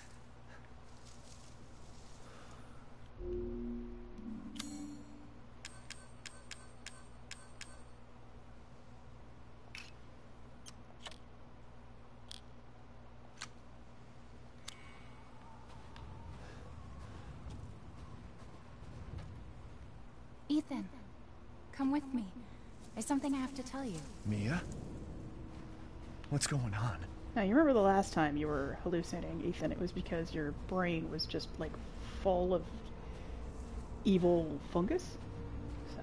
Ethan, come with me. There's something I have to tell you. Mia? What's going on? Now, you remember the last time you were hallucinating, Ethan? It was because your brain was just like full of evil fungus? So.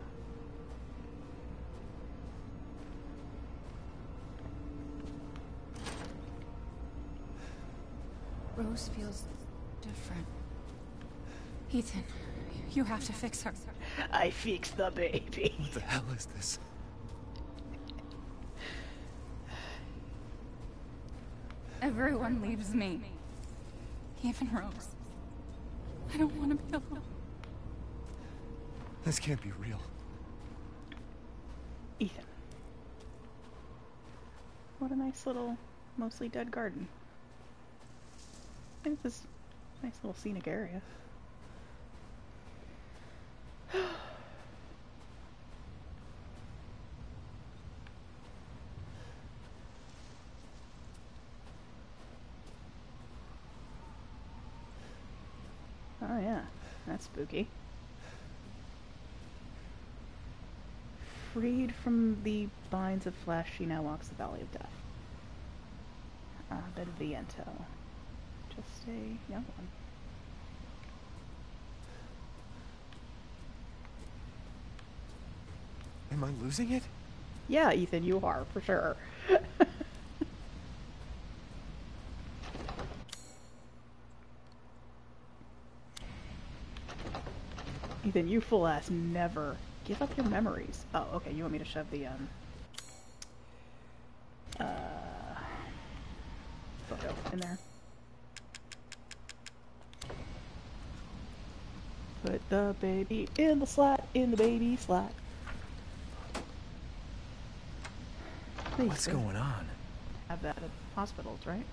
Rose feels different. Ethan, you have to fix her. I fixed the baby. What the hell is this? Everyone leaves me. Even Rose. I don't want to be alone. This can't be real. Ethan. What a nice little, mostly dead garden. It's this nice little scenic area. Oh yeah, that's spooky. Freed from the binds of flesh, she now walks the valley of death. Ah, Beneviento. Just a young one. Am I losing it? Yeah, Ethan, you are, for sure. You full ass never give up your memories. Oh, okay, you want me to shove the, um... Uh... Photo in there. Put the baby in the slot, in the baby slot. Please, What's going on? Have that at hospitals, right?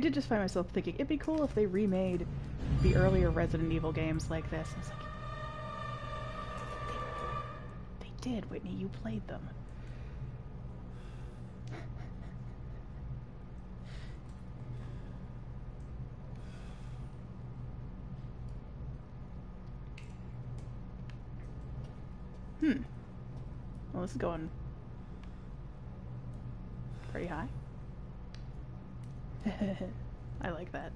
I did just find myself thinking it'd be cool if they remade the earlier Resident Evil games like this. I was like, they, they did, Whitney. You played them. Hmm. Well, this is going pretty high. I like that.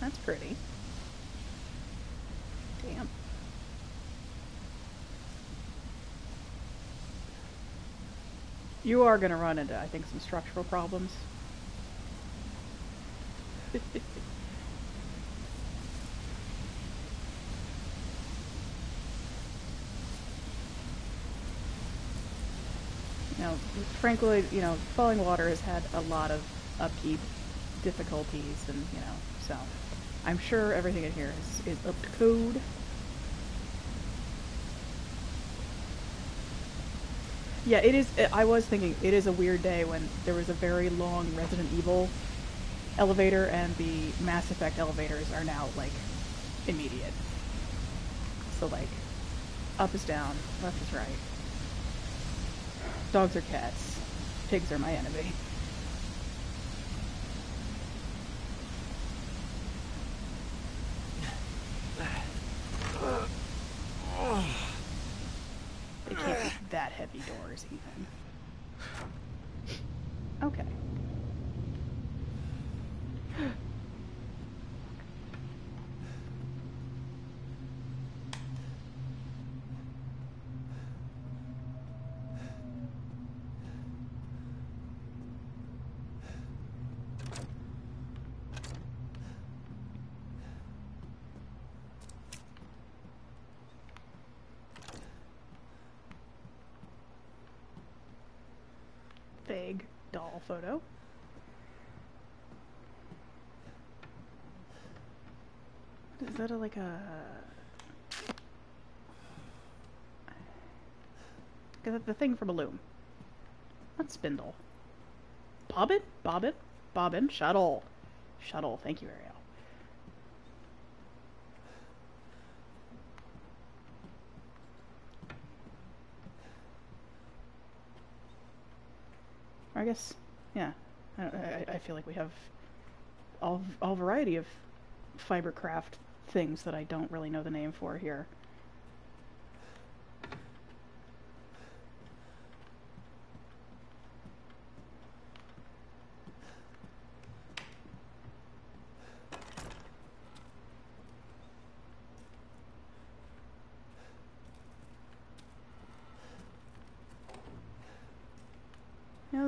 That's pretty. Damn. You are gonna run into, I think, some structural problems. know, frankly, you know, Fallingwater has had a lot of upkeep difficulties, and you know, so I'm sure everything in here is, is up to code. Yeah, it is. I was thinking it is a weird day when there was a very long Resident Evil elevator, and the Mass Effect elevators are now like immediate. So like, up is down, left is right. Dogs are cats. Pigs are my enemy. They can't be that heavy doors, even. Okay. Vague doll photo. Is that a, like a... The thing from a loom? Not spindle. Bobbin? Bobbin? Bobbin? Shuttle. Shuttle. Thank you, Ariel. I guess, yeah. I, I, I feel like we have all all variety of fiber craft things that I don't really know the name for here.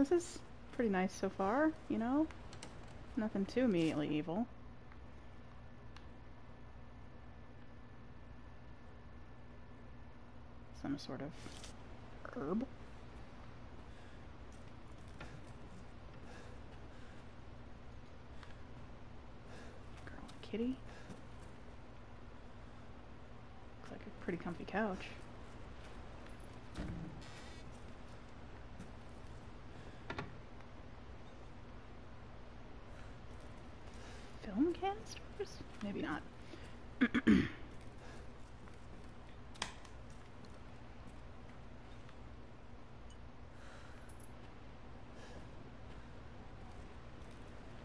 This is pretty nice so far, you know? Nothing too immediately evil. Some sort of herb. Girl and kitty. Looks like a pretty comfy couch. film canisters? Maybe not.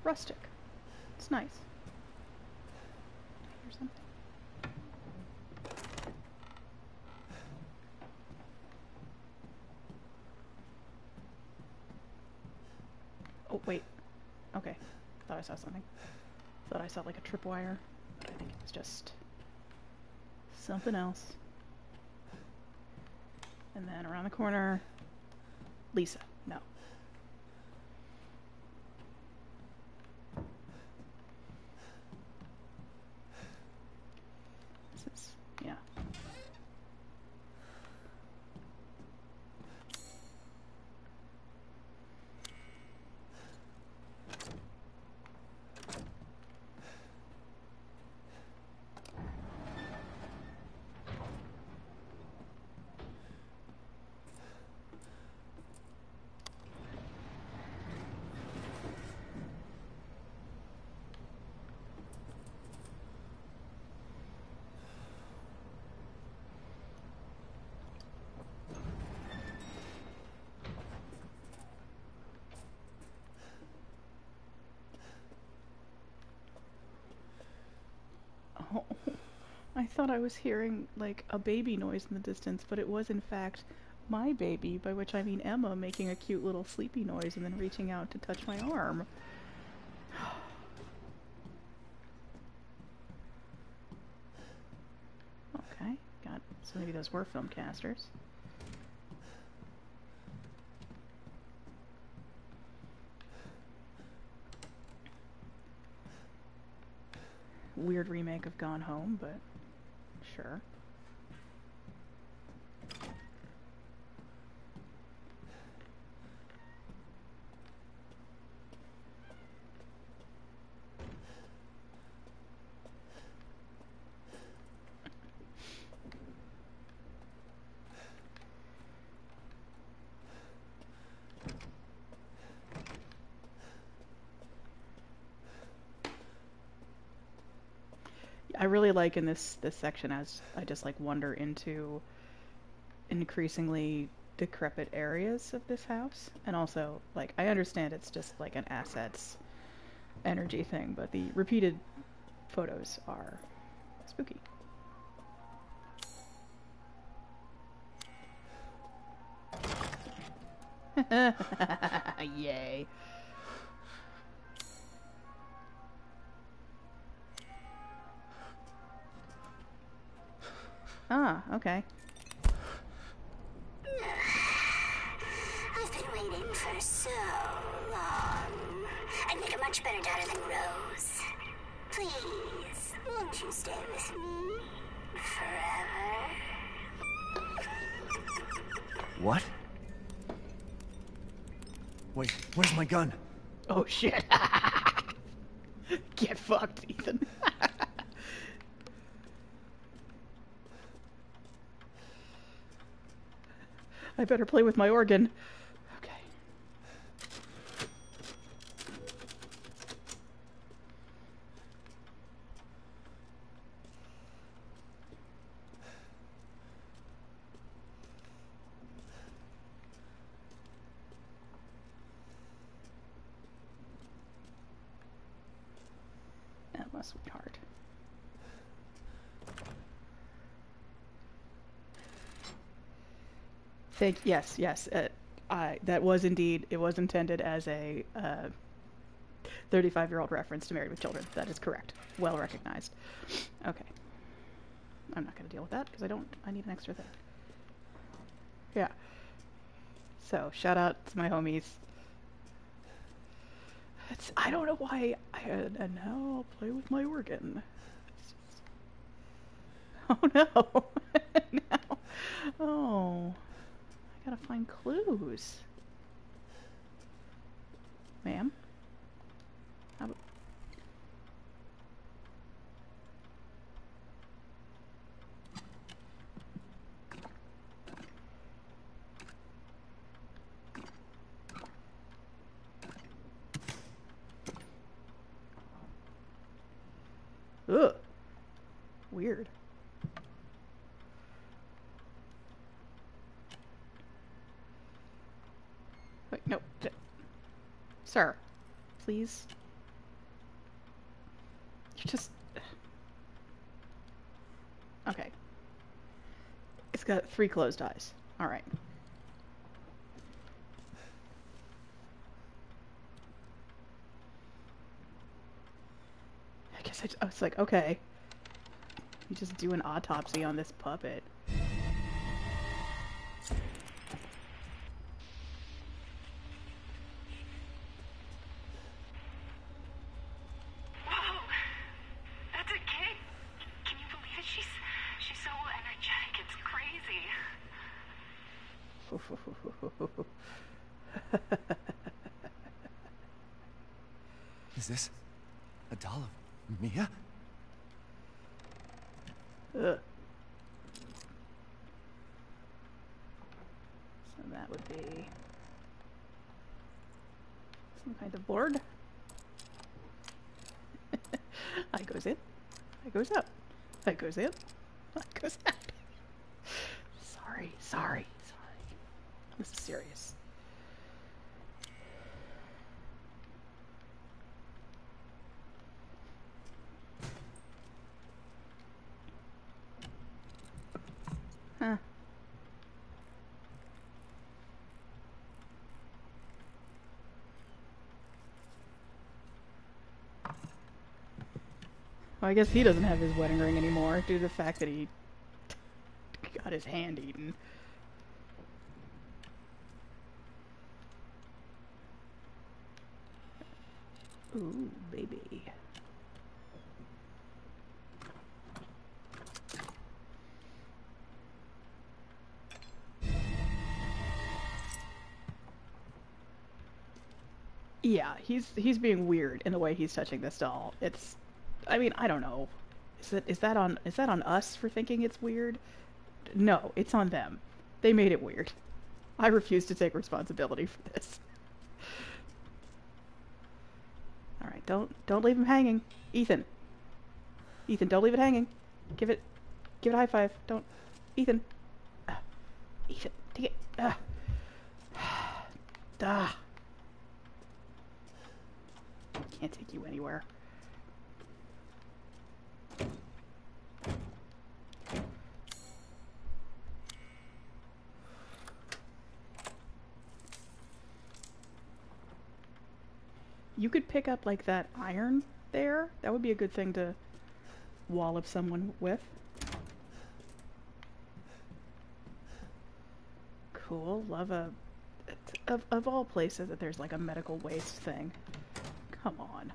Rustic. It's nice. Or something. Oh, wait. Okay. Thought I saw something. Thought I saw like a tripwire, I think it was just something else. And then around the corner, Lisa. thought I was hearing like a baby noise in the distance, but it was in fact my baby, by which I mean Emma, making a cute little sleepy noise and then reaching out to touch my arm. okay, got so maybe those were film casters. Weird remake of Gone Home, but sure. Really like in this this section as I just like wander into increasingly decrepit areas of this house and also like I understand it's just like an assets energy thing but the repeated photos are spooky. Yay. Ah, okay. I've been waiting for so long. I'd make a much better daughter than Rose. Please, won't you stay with me forever? What? Wait, where's my gun? Oh shit. Get fucked, Ethan. I better play with my organ. Okay. Emma, sweetheart. Thank yes, yes. Uh, I that was indeed it was intended as a uh, 35 year old reference to Married with Children. That is correct. Well recognized. Okay. I'm not going to deal with that because I don't. I need an extra thing. Yeah. So shout out to my homies. It's, I don't know why. I, and now I'll play with my organ. Oh no! no. Oh. Gotta find clues. Ma'am? Ugh. Weird. Wait, no. th- Sir, please. You just. Okay. It's got three closed eyes. Alright. I guess I was oh, like, okay. You just do an autopsy on this puppet. Whoa! That's a kid? Can you believe it? She's she's so energetic. It's crazy. Is this a doll of Mia? Ugh. So that would be board. Eye goes in, eye goes out, eye goes in, eye goes out. Sorry, sorry, sorry. This is serious. Huh. I guess he doesn't have his wedding ring anymore due to the fact that he got got his hand eaten. Ooh, baby. Yeah, he's he's being weird in the way he's touching this doll. It's I mean, I don't know. Is that is that on is that on us for thinking it's weird? No, it's on them. They made it weird. I refuse to take responsibility for this. All right, don't don't leave him hanging, Ethan. Ethan, don't leave it hanging. Give it, give it a high five. Don't, Ethan. Uh, Ethan, take it. Ah. Ah. Can't take you anywhere. You could pick up like that iron there. That would be a good thing to wallop someone with. Cool. Love a of of all places that there's like a medical waste thing. Come on.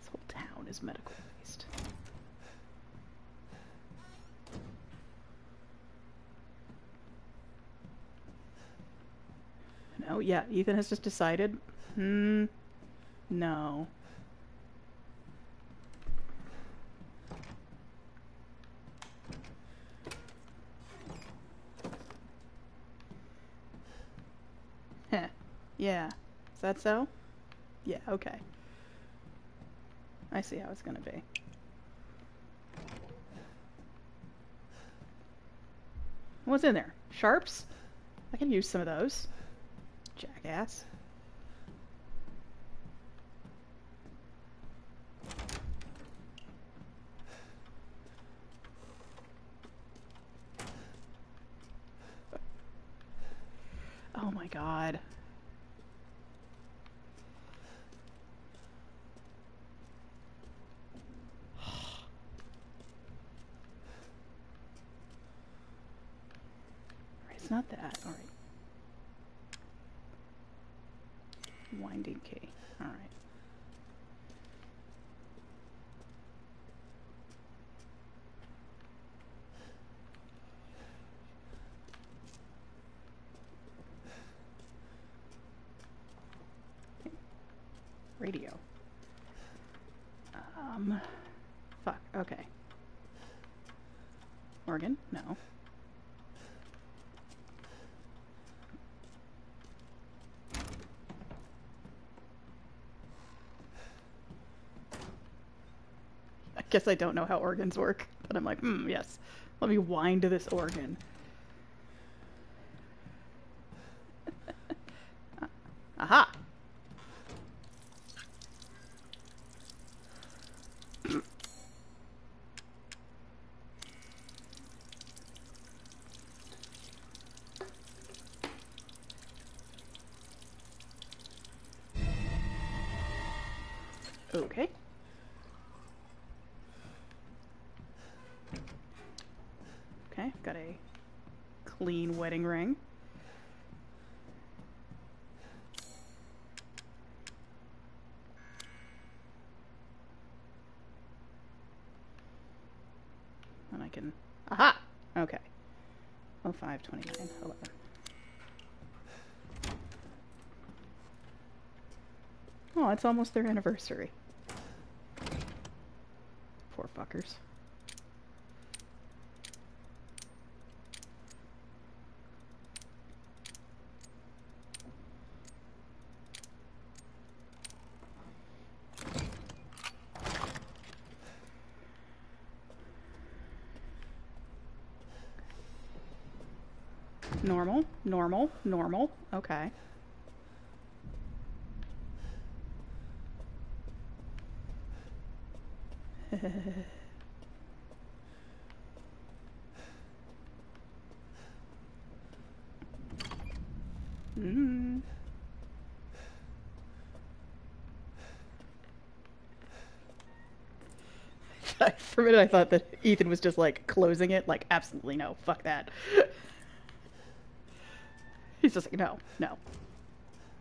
This whole town is medical No, yeah, Ethan has just decided. Hmm. No. Heh. Yeah. Is that so? Yeah, okay. I see how it's gonna be. What's in there? Sharps? I can use some of those. Jackass. Oh my god. Alright, it's not that. Alright. Winding key. Alright. Radio. Um, fuck, okay. Organ? No. I guess I don't know how organs work, but I'm like, hmm, yes. Let me wind this organ. Aha! Okay. Okay, got a clean wedding ring. And I can. Aha! Okay. Oh, 05, 29, 11. Oh, it's almost their anniversary. normal, normal, okay. mm. For a minute, I thought that Ethan was just like closing it. Like, absolutely no, fuck that. He's just like, no, no.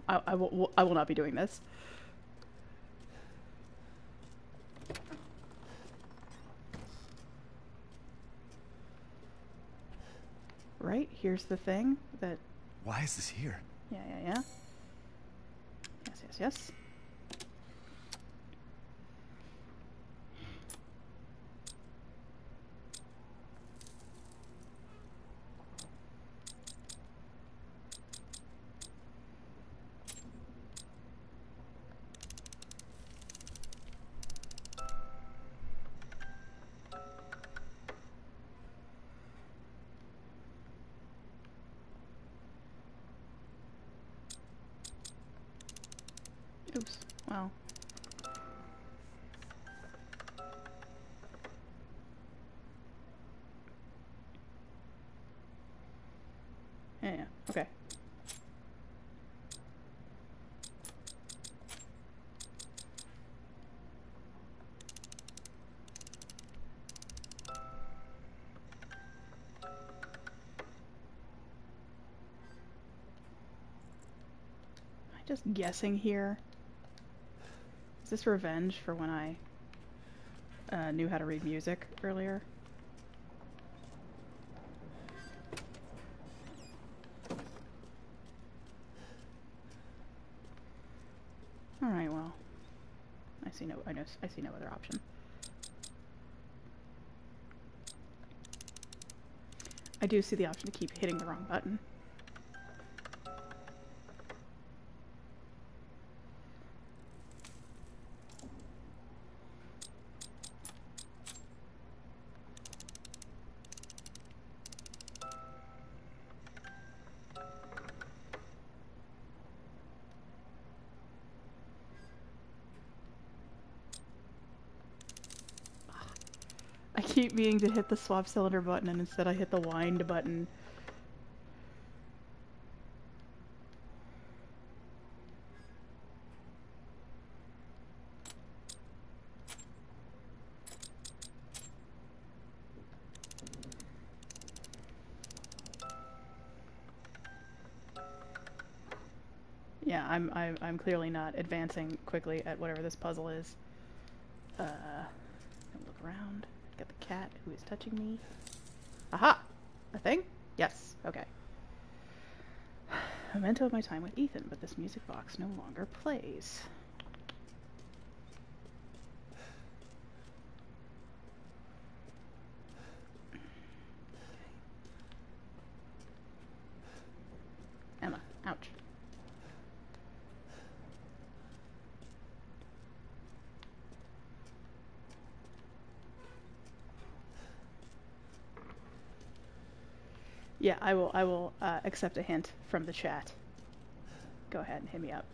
I, I, will, I will not be doing this. Right? Here's the thing that. Why is this here? Yeah, yeah, yeah. Yes, yes, yes. Just guessing here? Is this revenge for when I uh, knew how to read music earlier? All right, well, I see no, I know, I see no other option. I do see the option to keep hitting the wrong button. Meaning to hit the swap cylinder button and instead I hit the wind button. Yeah, I'm, I'm I'm clearly not advancing quickly at whatever this puzzle is. Uh, look around. Got the cat who is touching me. Aha! A thing? Yes. Okay. Memento of my time with Ethan, but this music box no longer plays. Emma, ouch. Yeah, I will. I will uh, accept a hint from the chat. Go ahead and hit me up.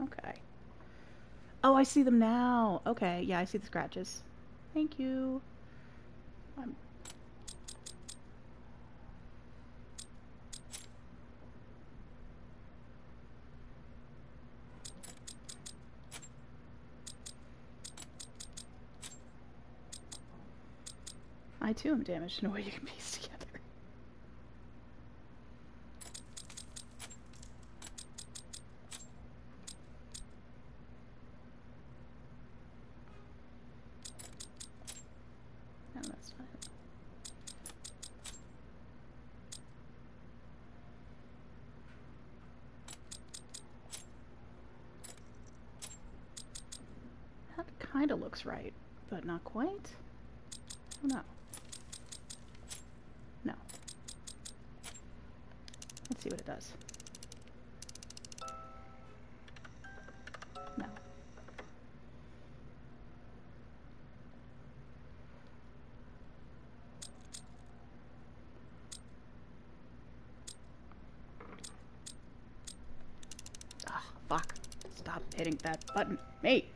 Okay. Oh, I see them now. Okay, yeah, I see the scratches. Thank you. I'm too am damaged in a way you can piece together. No, that's not it. That kind of looks right, but not quite. Oh no. No. Let's see what it does. No. Ah, fuck. Stop hitting that button. Mate.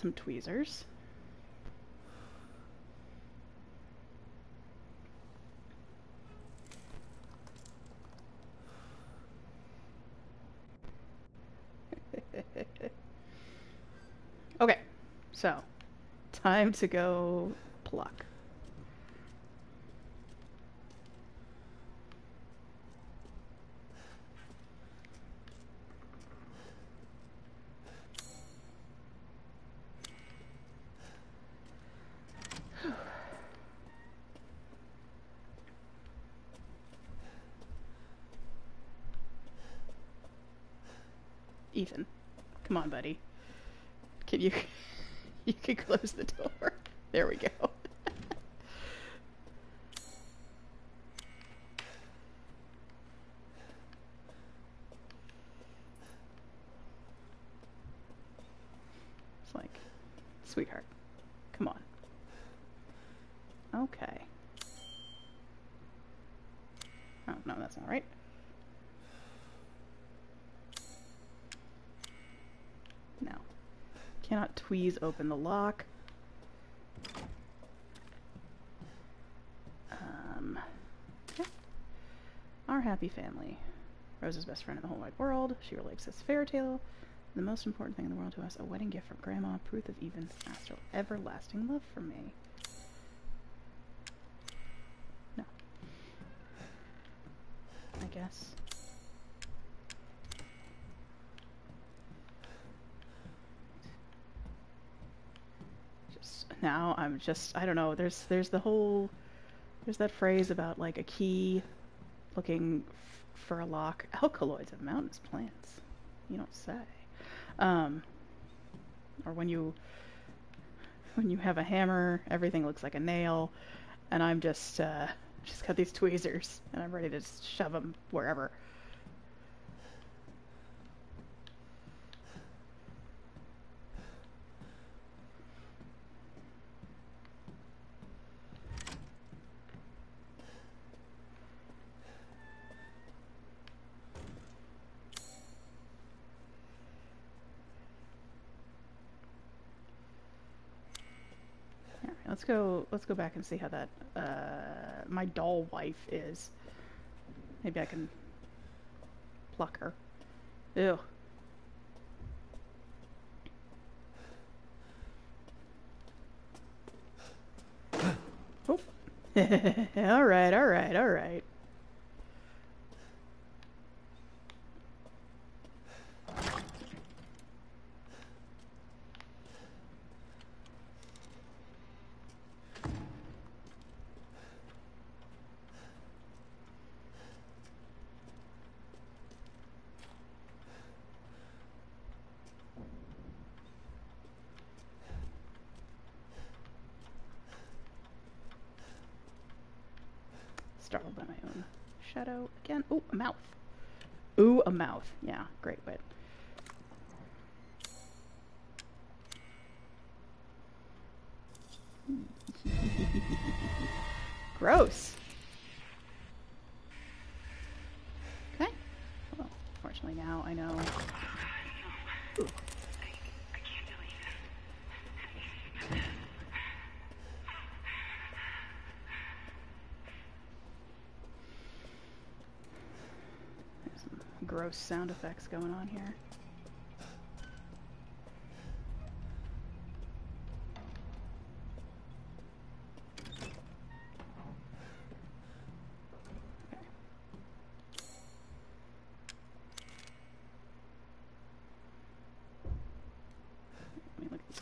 Some tweezers. okay, so time to go pluck. Ethan, come on, buddy. Can you you can close the door? There we go. it's like, sweetheart, come on. Okay. Oh no, that's not right. No. Cannot tweeze open the lock. Um, okay. Our happy family. Rose's best friend in the whole wide world. She relates this fairy tale. The most important thing in the world to us, a wedding gift from Grandma, proof of Ethan's astral everlasting love for me. No. I guess. just now I'm just I don't know. There's there's the whole there's that phrase about like a key looking f- for a lock. Alkaloids of mountainous plants. You don't say. Um, or when you when you have a hammer, everything looks like a nail, and I'm just uh, just got these tweezers and I'm ready to shove them wherever. Alright, let's go. Let's go back and see how that uh, my doll wife is. Maybe I can pluck her. Ew. Oh. all right, all right, all right. Startled by my own shadow again. Ooh, a mouth. Ooh, a mouth. Yeah, great wit. Gross sound effects going on here.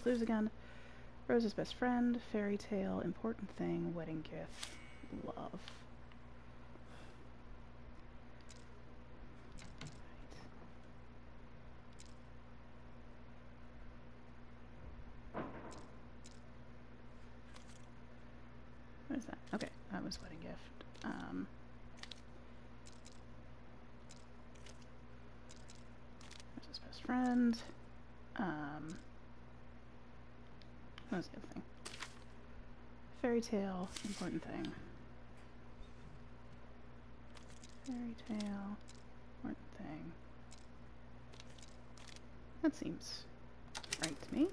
Clues again. Rose's best friend, fairy tale, important thing, wedding gift, love. What is that? Okay, that was wedding gift. Um, there's his best friend. Um, Thing? Fairy tale, important thing. Fairy tale, important thing. That seems right to me.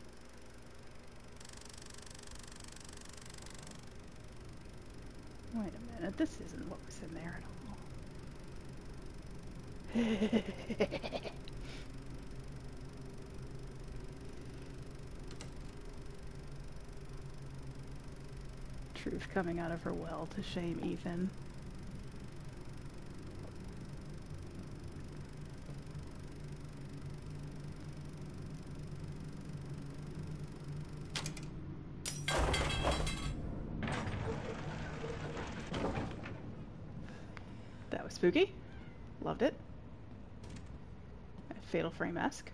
Wait a minute, this isn't what was in there at all. Truth coming out of her well to shame Ethan. That was spooky. Loved it. Fatal Frame esque.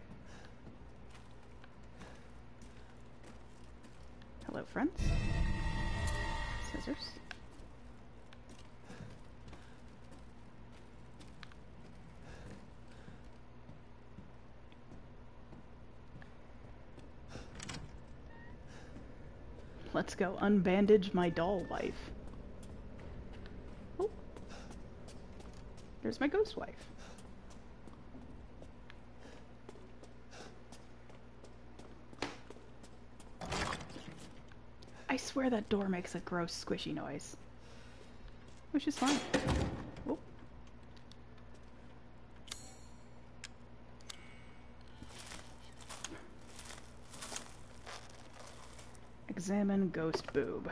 Go unbandage my doll wife. Oh. There's my ghost wife. I swear that door makes a gross squishy noise. Which is fine. Oh. Examine ghost boob.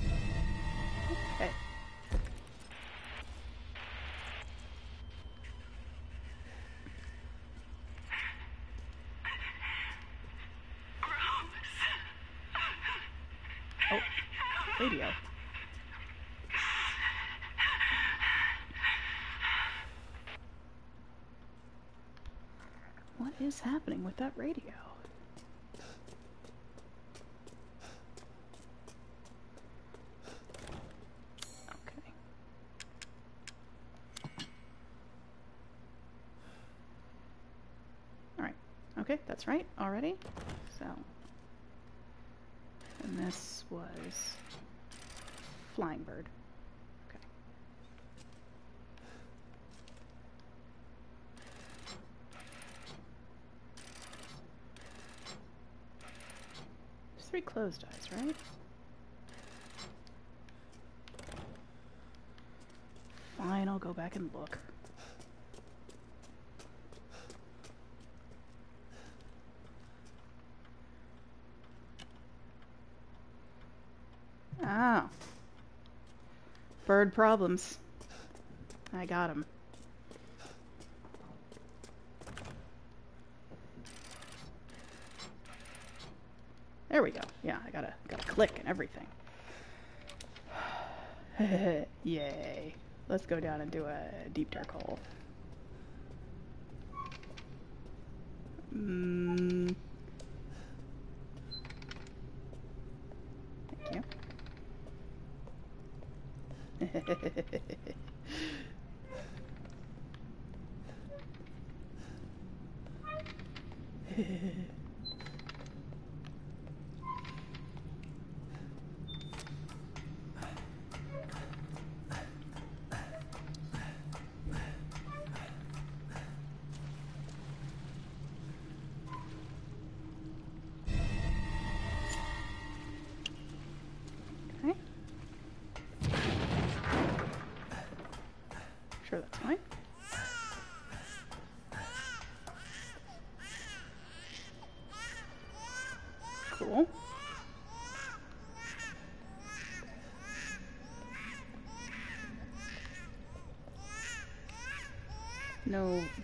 Okay. Oh, radio. What is happening with that radio? Okay. Alright. Right already. So. And this was Flying Bird. Okay. Three closed eyes, right? Fine, I'll go back and look. Oh. Bird problems. I got him. There we go. Yeah, I gotta gotta click and everything. Yay. Let's go down and do a deep dark hole.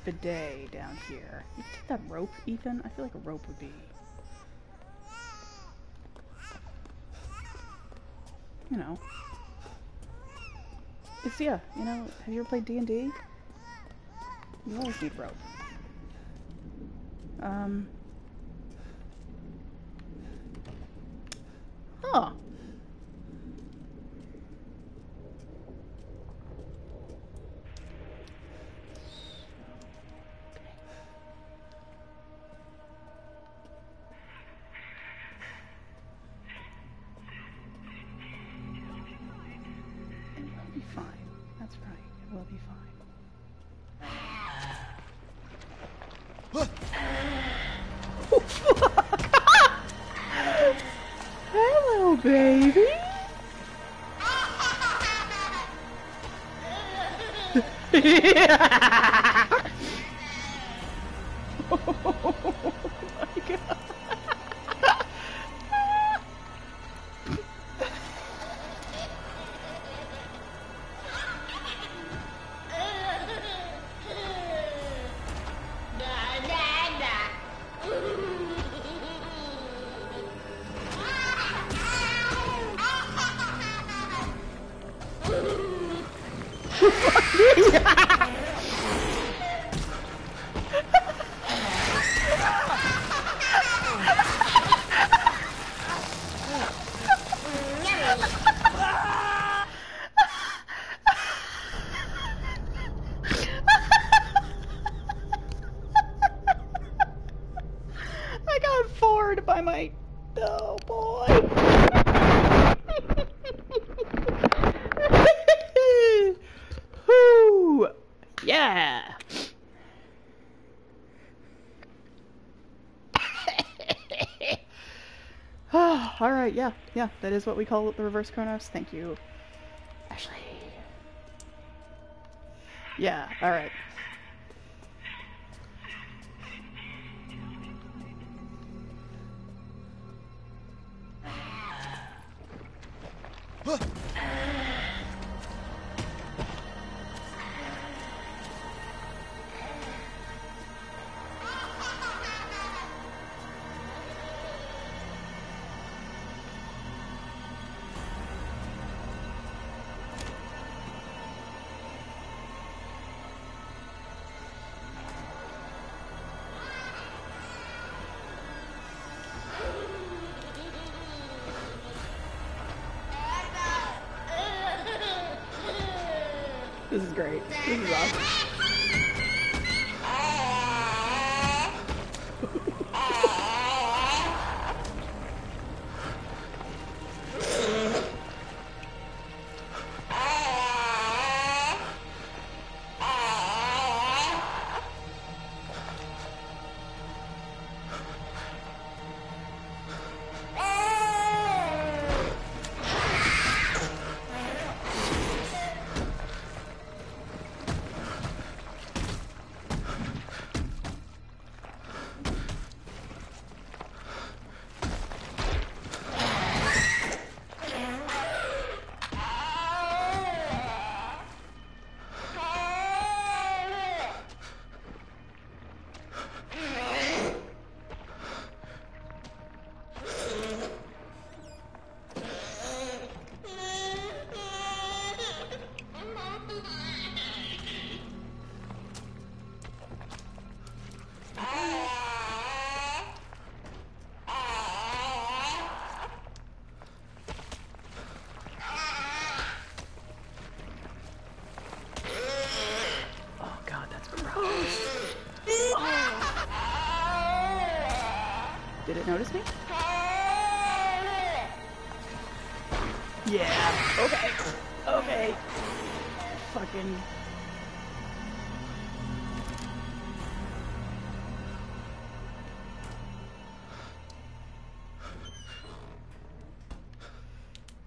Bidet down here. You take that rope, Ethan? I feel like a rope would be. You know. It's yeah, you know, have you ever played D and D? You always need rope. Um. Huh. Yeah, that is what we call the reverse Kronos. Thank you, Ashley. Yeah, all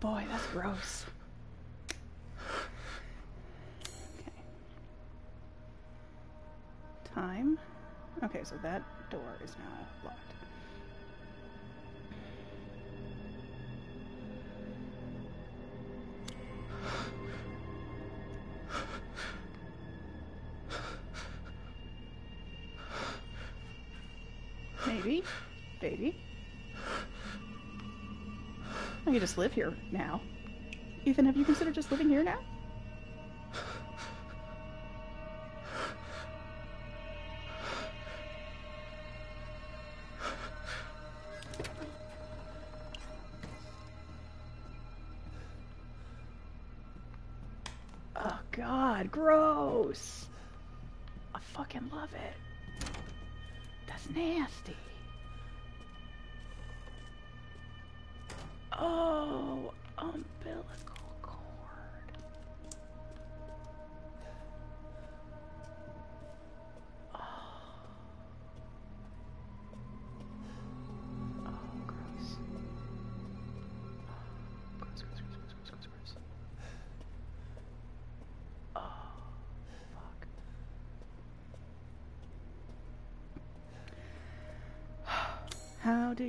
Boy, that's gross. Okay. Time. Okay, so that door is now locked. Just live here now. Ethan, have you considered just living here now?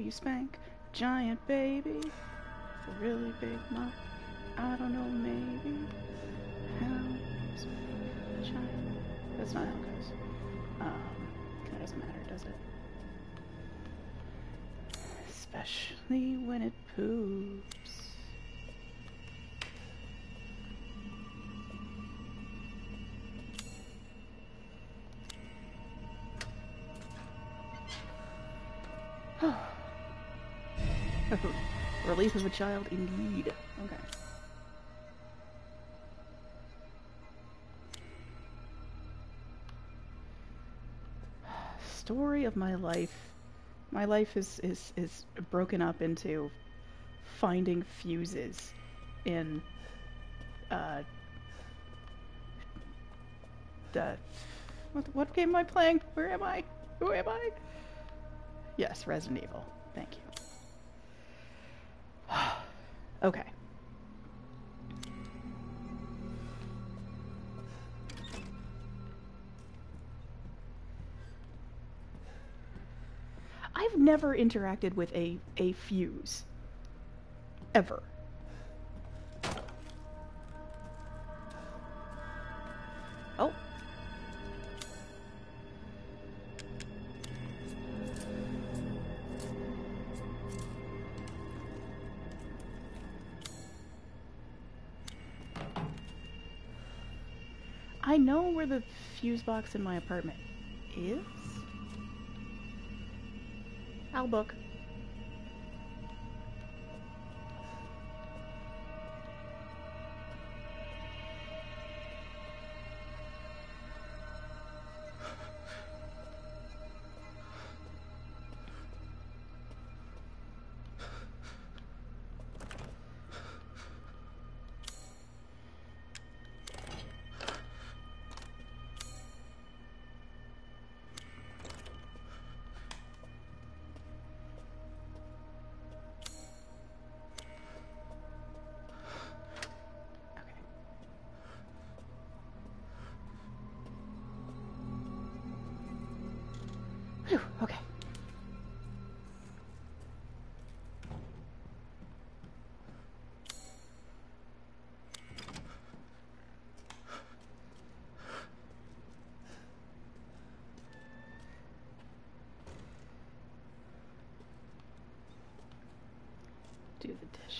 You spank giant baby? A really big mop. I don't know, maybe. Giant? That's not how it goes. Um, that doesn't matter, does it? Especially when it poops. Relief of a child, indeed. Okay. Story of my life. My life is, is, is broken up into finding fuses in uh, the what, what game am I playing? Where am I? Who am I? Yes, Resident Evil. Thank you. Okay. I've never interacted with a a fuse. Ever. Fuse box in my apartment is. I'll book.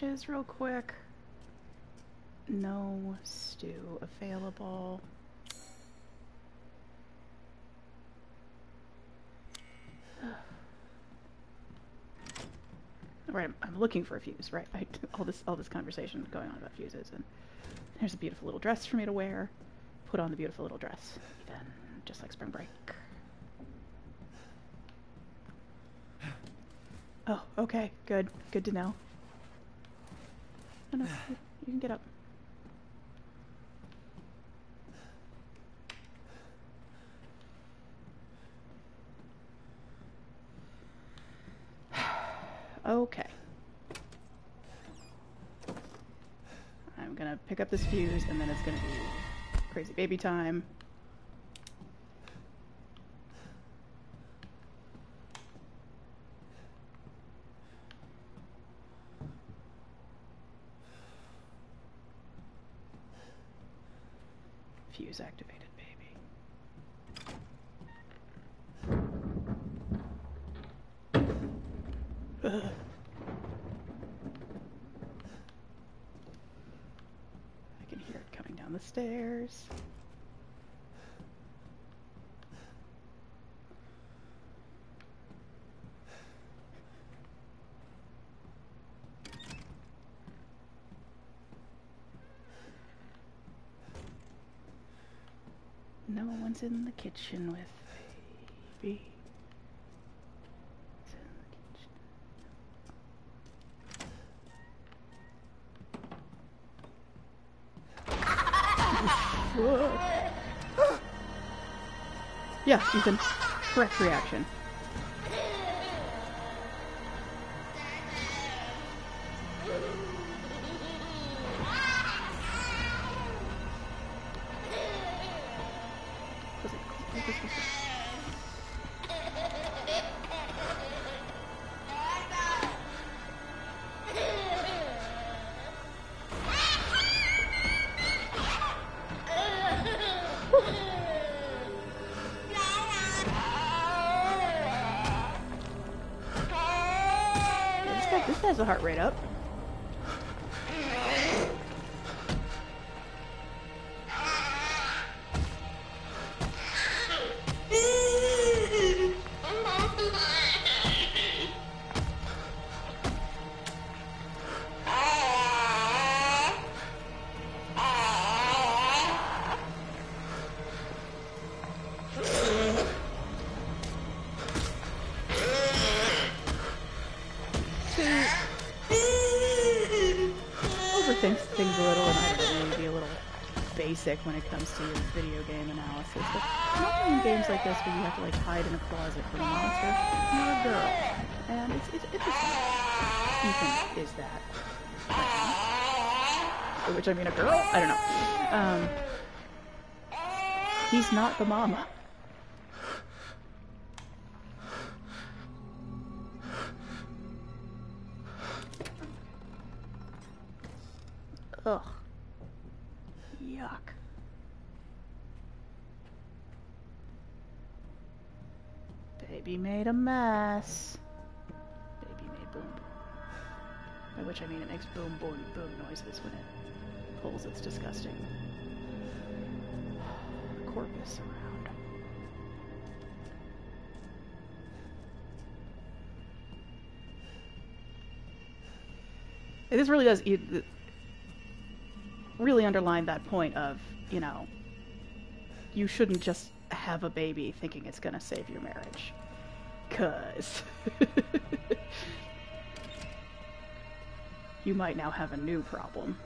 Dishes real quick. No stew available. Right, I'm, I'm looking for a fuse. Right, I, all this all this conversation going on about fuses, and there's a beautiful little dress for me to wear. Put on the beautiful little dress, then just like spring break. Oh, okay, good, good to know. No, no, you, you can get up. Okay. I'm gonna pick up this fuse and then it's gonna be crazy baby time. Fuse activated, baby. Ugh. I can hear it coming down the stairs. No in the kitchen with baby. It's in the. Yeah, Ethan. Correct reaction. Heart rate up. When it comes to video game analysis. But not in games like this where you have to like hide in a closet from a monster. You're a girl, and it's it's interesting. Ethan is that. Which I mean, a girl? I don't know. Um, he's not the mama. Makes boom boom boom noises when it pulls its disgusting corpus around. This really does really underline that point of, you know, you shouldn't just have a baby thinking it's going to save your marriage. Cuz you might now have a new problem.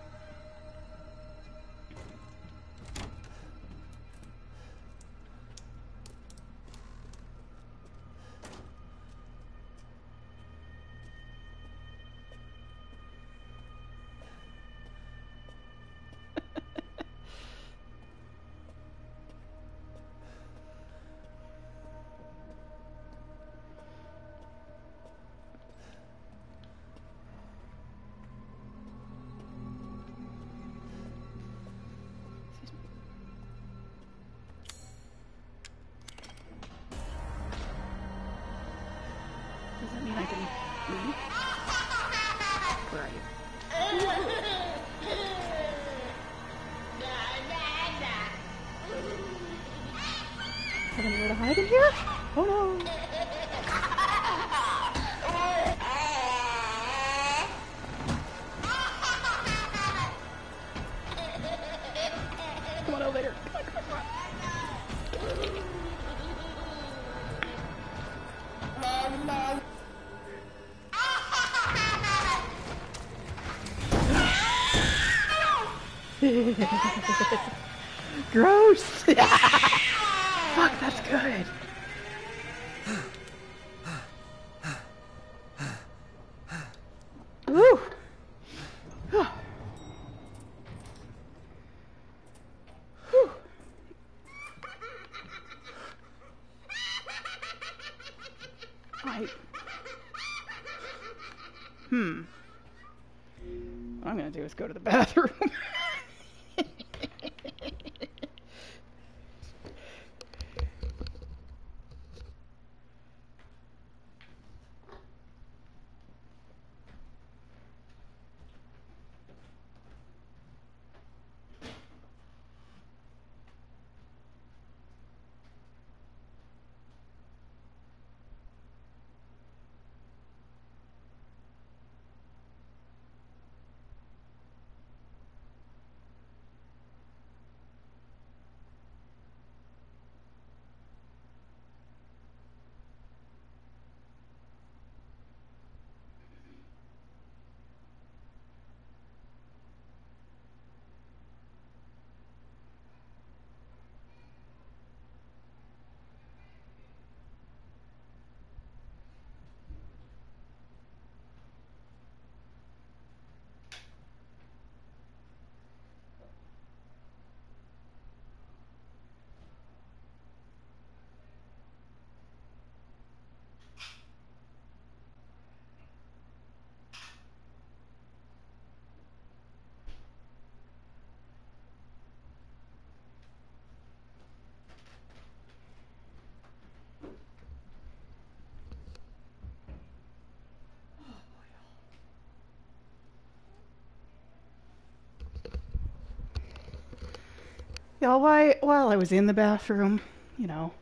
Know, why, while I was in the bathroom, you know,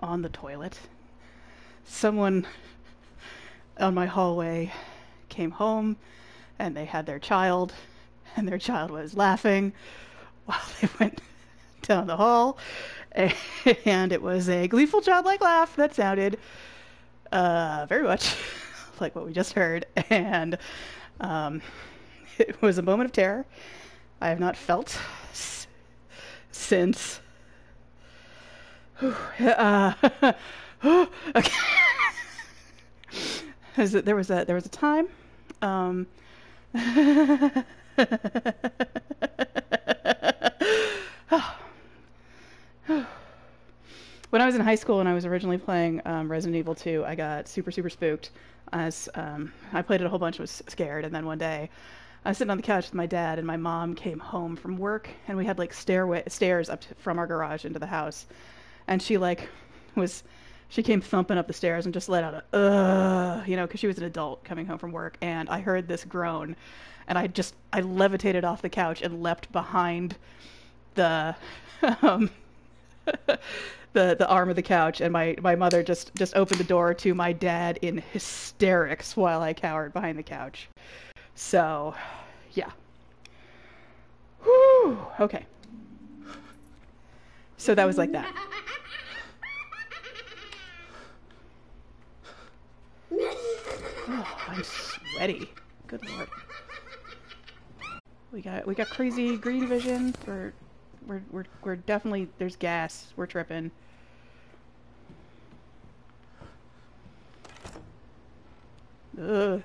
on the toilet, someone on my hallway came home and they had their child, and their child was laughing while they went down the hall. And it was a gleeful childlike laugh that sounded uh, very much like what we just heard. And um, it was a moment of terror I have not felt since. Uh, okay. There was a there was a time. Um, when I was in high school and I was originally playing um, Resident Evil 2, I got super super spooked. As um, I played it a whole bunch, was scared, and then one day I was sitting on the couch with my dad, and my mom came home from work, and we had like stairway stairs up to, from our garage into the house, and she like was she came thumping up the stairs and just let out a uh, you know, because she was an adult coming home from work, and I heard this groan, and I just I levitated off the couch and leapt behind the um, the the arm of the couch, and my my mother just just opened the door to my dad in hysterics while I cowered behind the couch. So, yeah. Whew, okay. So that was like that. Oh, I'm sweaty. Good lord. We got we got crazy green vision. We're we're we're we're definitely there's gas. We're tripping. Ugh.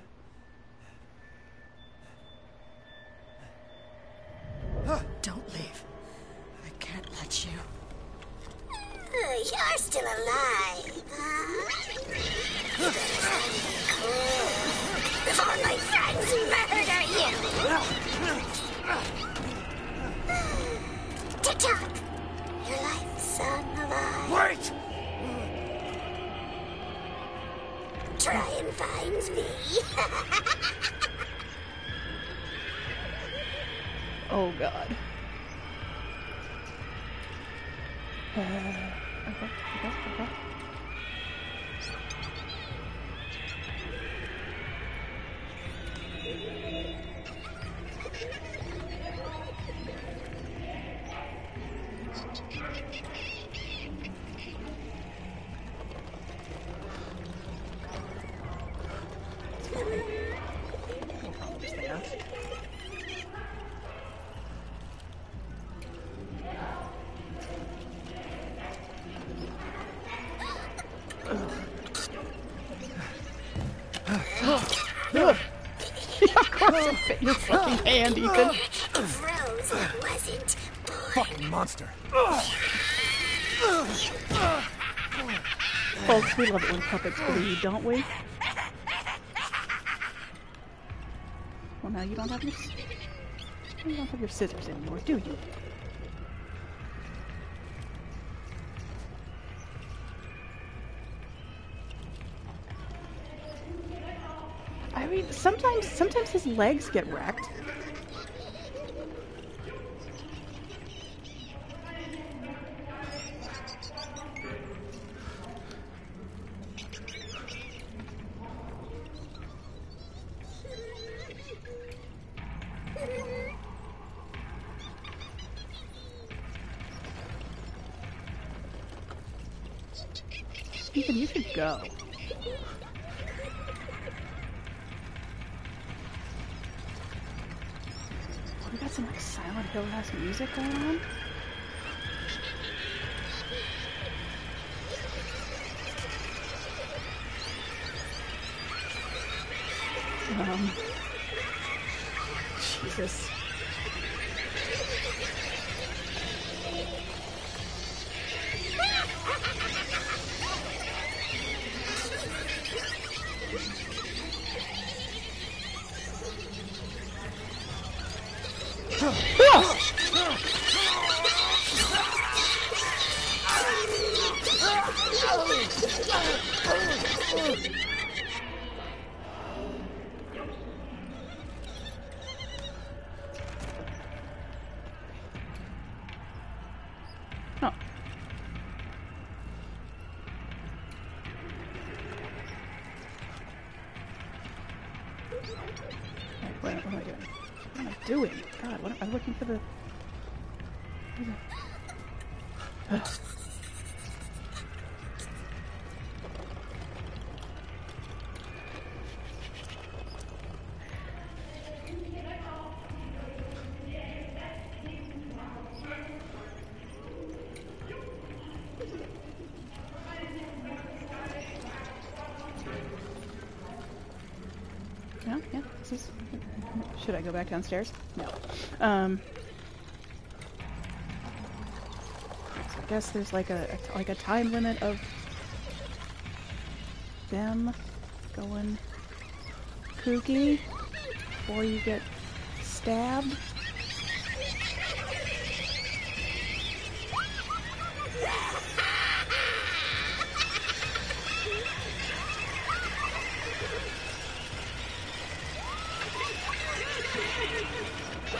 Hand, Ethan. Rose wasn't born. Fucking monster. Folks, we love it when puppets bleed, don't we? Well, now you don't have your you don't have your scissors anymore, do you? I mean, sometimes sometimes his legs get wrecked. Should I go back downstairs? No. Um... So I guess there's like a, a like a time limit of them going kooky before you get stabbed.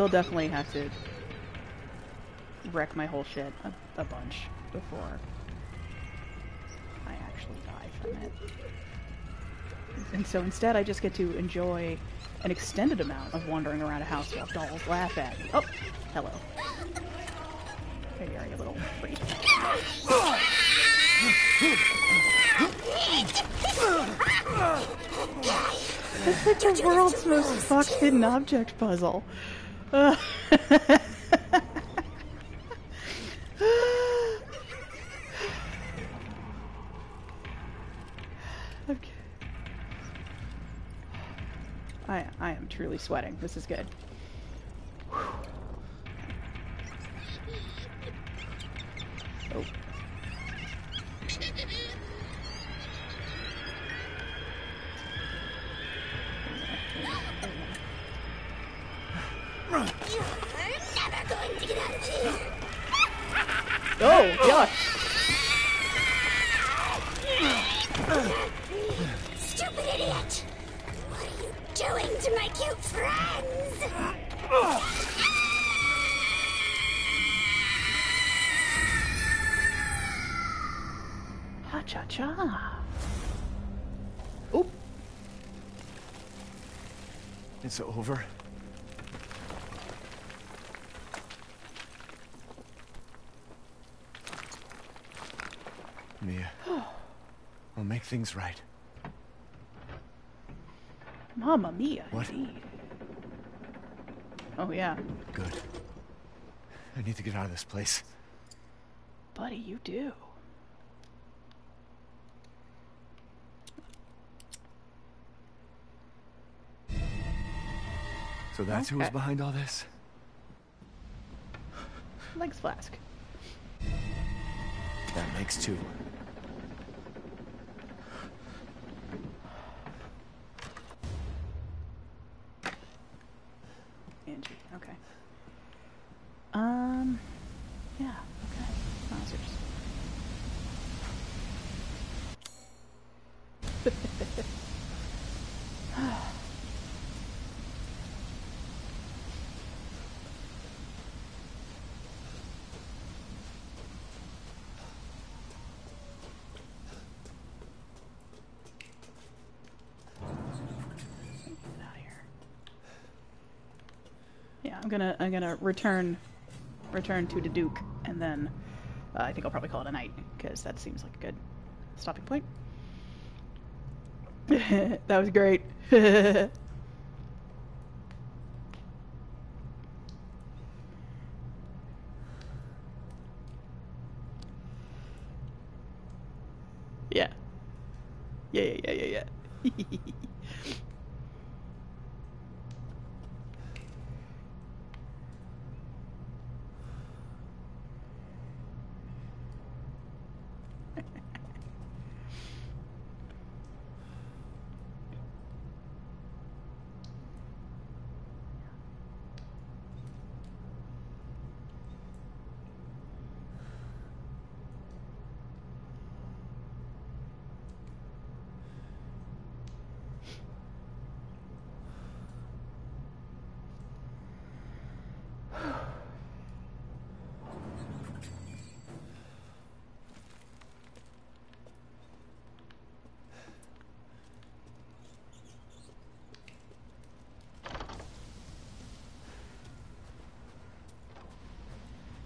they'll definitely have to wreck my whole shit a, a bunch before I actually die from it. And so instead, I just get to enjoy an extended amount of wandering around a house while dolls laugh at me. Oh, hello. Here you are, you little freak. It's like the world's most fucked hidden object puzzle. Okay. I I am truly sweating. This is good. Things right. Mamma mia, What? indeed. Oh, yeah. Good. I need to get out of this place. Buddy, you do. So that's who was behind all this? Legs flask. That makes two. Angie, okay. Um, yeah, okay. Wowzers. Get out of here. Yeah, I'm gonna I'm gonna return return to the Duke, and then uh, I think I'll probably call it a night because that seems like a good stopping point. that was great. yeah. Yeah, yeah, yeah, yeah, yeah.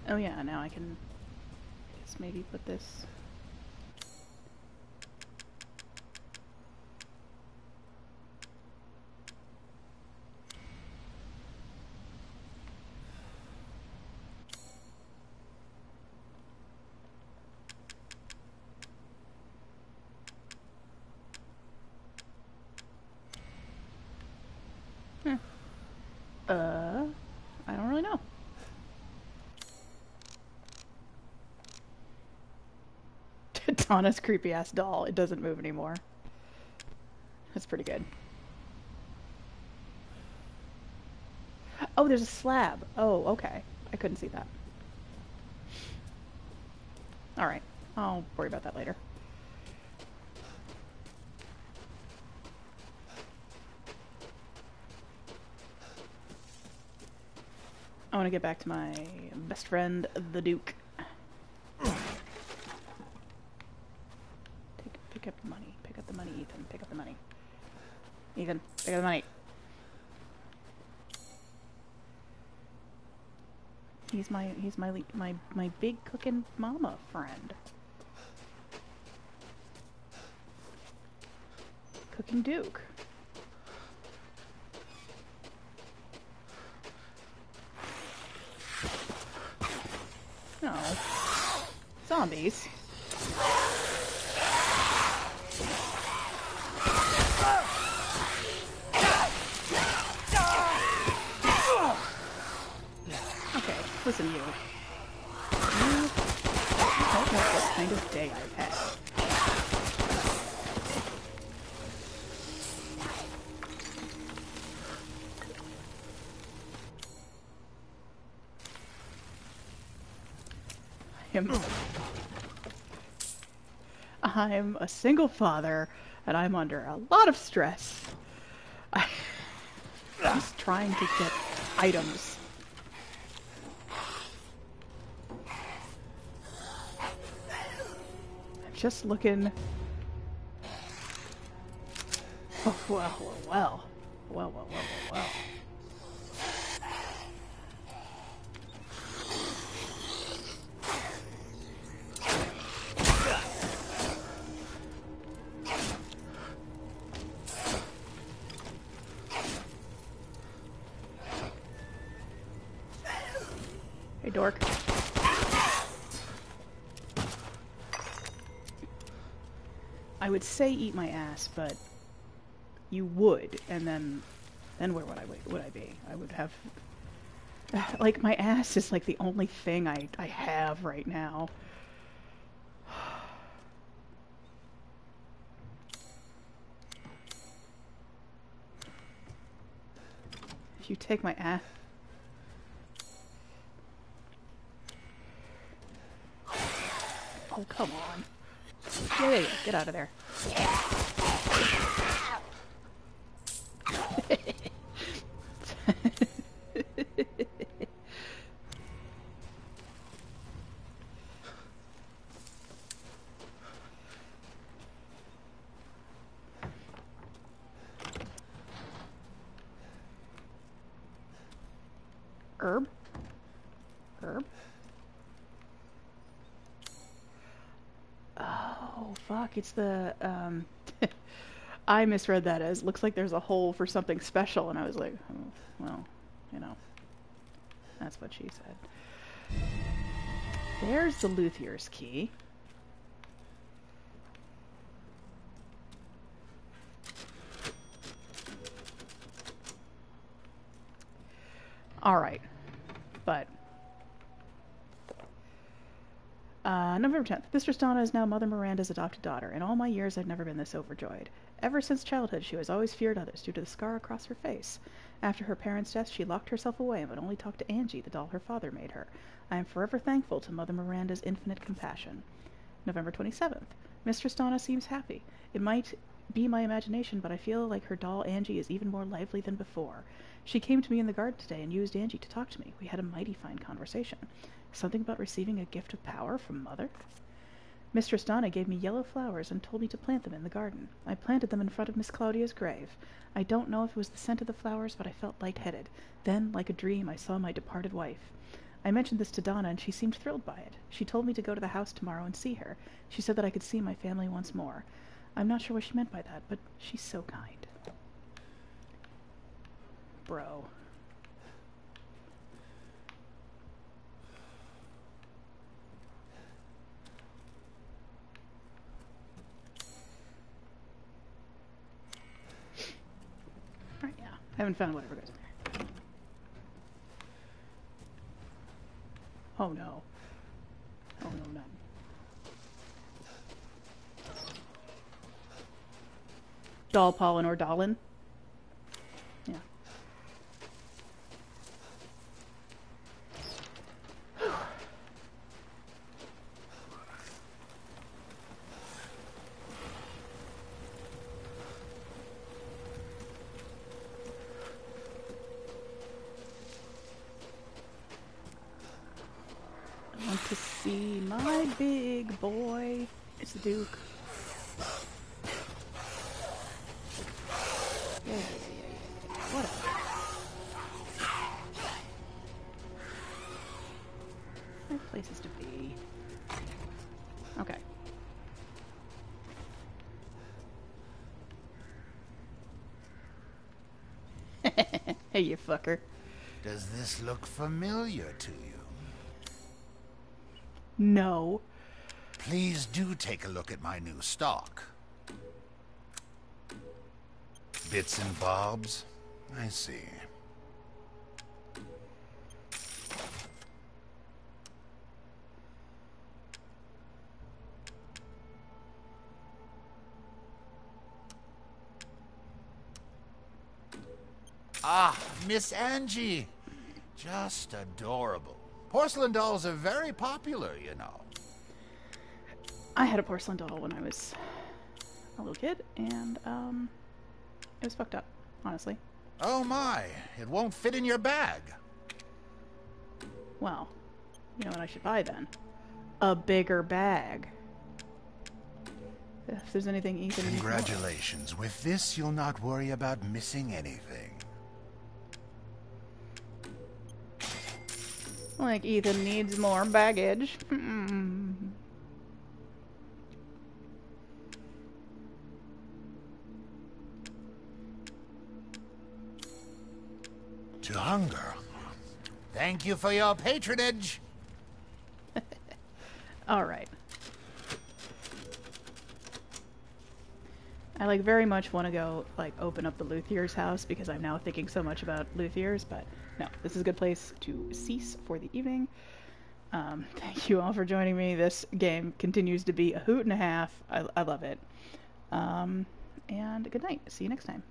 Oh yeah, now I can guess maybe put this. Hmm. Uh, I don't really know. Donna's creepy ass doll. It doesn't move anymore. That's pretty good. Oh, there's a slab. Oh, okay. I couldn't see that. Alright. I'll worry about that later. I want to get back to my best friend, the Duke. Take, pick up the money. Pick up the money, Ethan. Pick up the money. Pick up the money. He's my he's my my my big cooking mama friend. Cooking Duke. No. Zombies. I'm a single father and I'm under a lot of stress. I'm just trying to get items. I'm just looking. Oh, well, well, well. Well, well, well, say eat my ass, but you would, and then, then where would I would I be? I would have, like my ass is like the only thing I I have right now. If you take my ass. Oh, come on. Yeah, yeah, yeah. Get out of there. Herb? Herb? Oh, It's the, um... I misread that as looks like there's a hole for something special, and I was like, oh, well, you know. That's what she said. There's the Luthier's key. Alright. But Uh, November 10th. Mistress Donna is now Mother Miranda's adopted daughter. In all my years, I've never been this overjoyed. Ever since childhood, she has always feared others due to the scar across her face. After her parents' death, she locked herself away and would only talk to Angie, the doll her father made her. I am forever thankful to Mother Miranda's infinite compassion. November 27th. Mistress Donna seems happy. It might be my imagination, but I feel like her doll Angie is even more lively than before. She came to me in the garden today and used Angie to talk to me. We had a mighty fine conversation. Something about receiving a gift of power from Mother? Mistress Donna gave me yellow flowers and told me to plant them in the garden. I planted them in front of Miss Claudia's grave. I don't know if it was the scent of the flowers, but I felt light-headed. Then, like a dream, I saw my departed wife. I mentioned this to Donna, and she seemed thrilled by it. She told me to go to the house tomorrow and see her. She said that I could see my family once more. I'm not sure what she meant by that, but she's so kind. Bro. Right, yeah. I haven't found whatever goes in there. Oh no. Oh no, none. Doll pollen or Dollin. Yeah. I want to see my big boy. It's the Duke. Yeah, yeah. Whatever. There are places to be. Okay. hey, you fucker. Does this look familiar to you? No. Please do take a look at my new stock. Bits and bobs? I see. Ah, Miss Angie. Just adorable. Porcelain dolls are very popular, you know. I had a porcelain doll when I was a little kid, and um, it was fucked up, honestly. Oh my, it won't fit in your bag. Well, you know what I should buy then? A bigger bag. If there's anything Ethan. Congratulations. With this, you'll not worry about missing anything. Like Ethan needs more baggage. Hmm. To hunger. Thank you for your patronage. All right. I like very much want to go like open up the Luthier's house because I'm now thinking so much about Luthier's, but no, this is a good place to cease for the evening. Um, thank you all for joining me. This game continues to be a hoot and a half. I, I love it. Um, and good night. See you next time.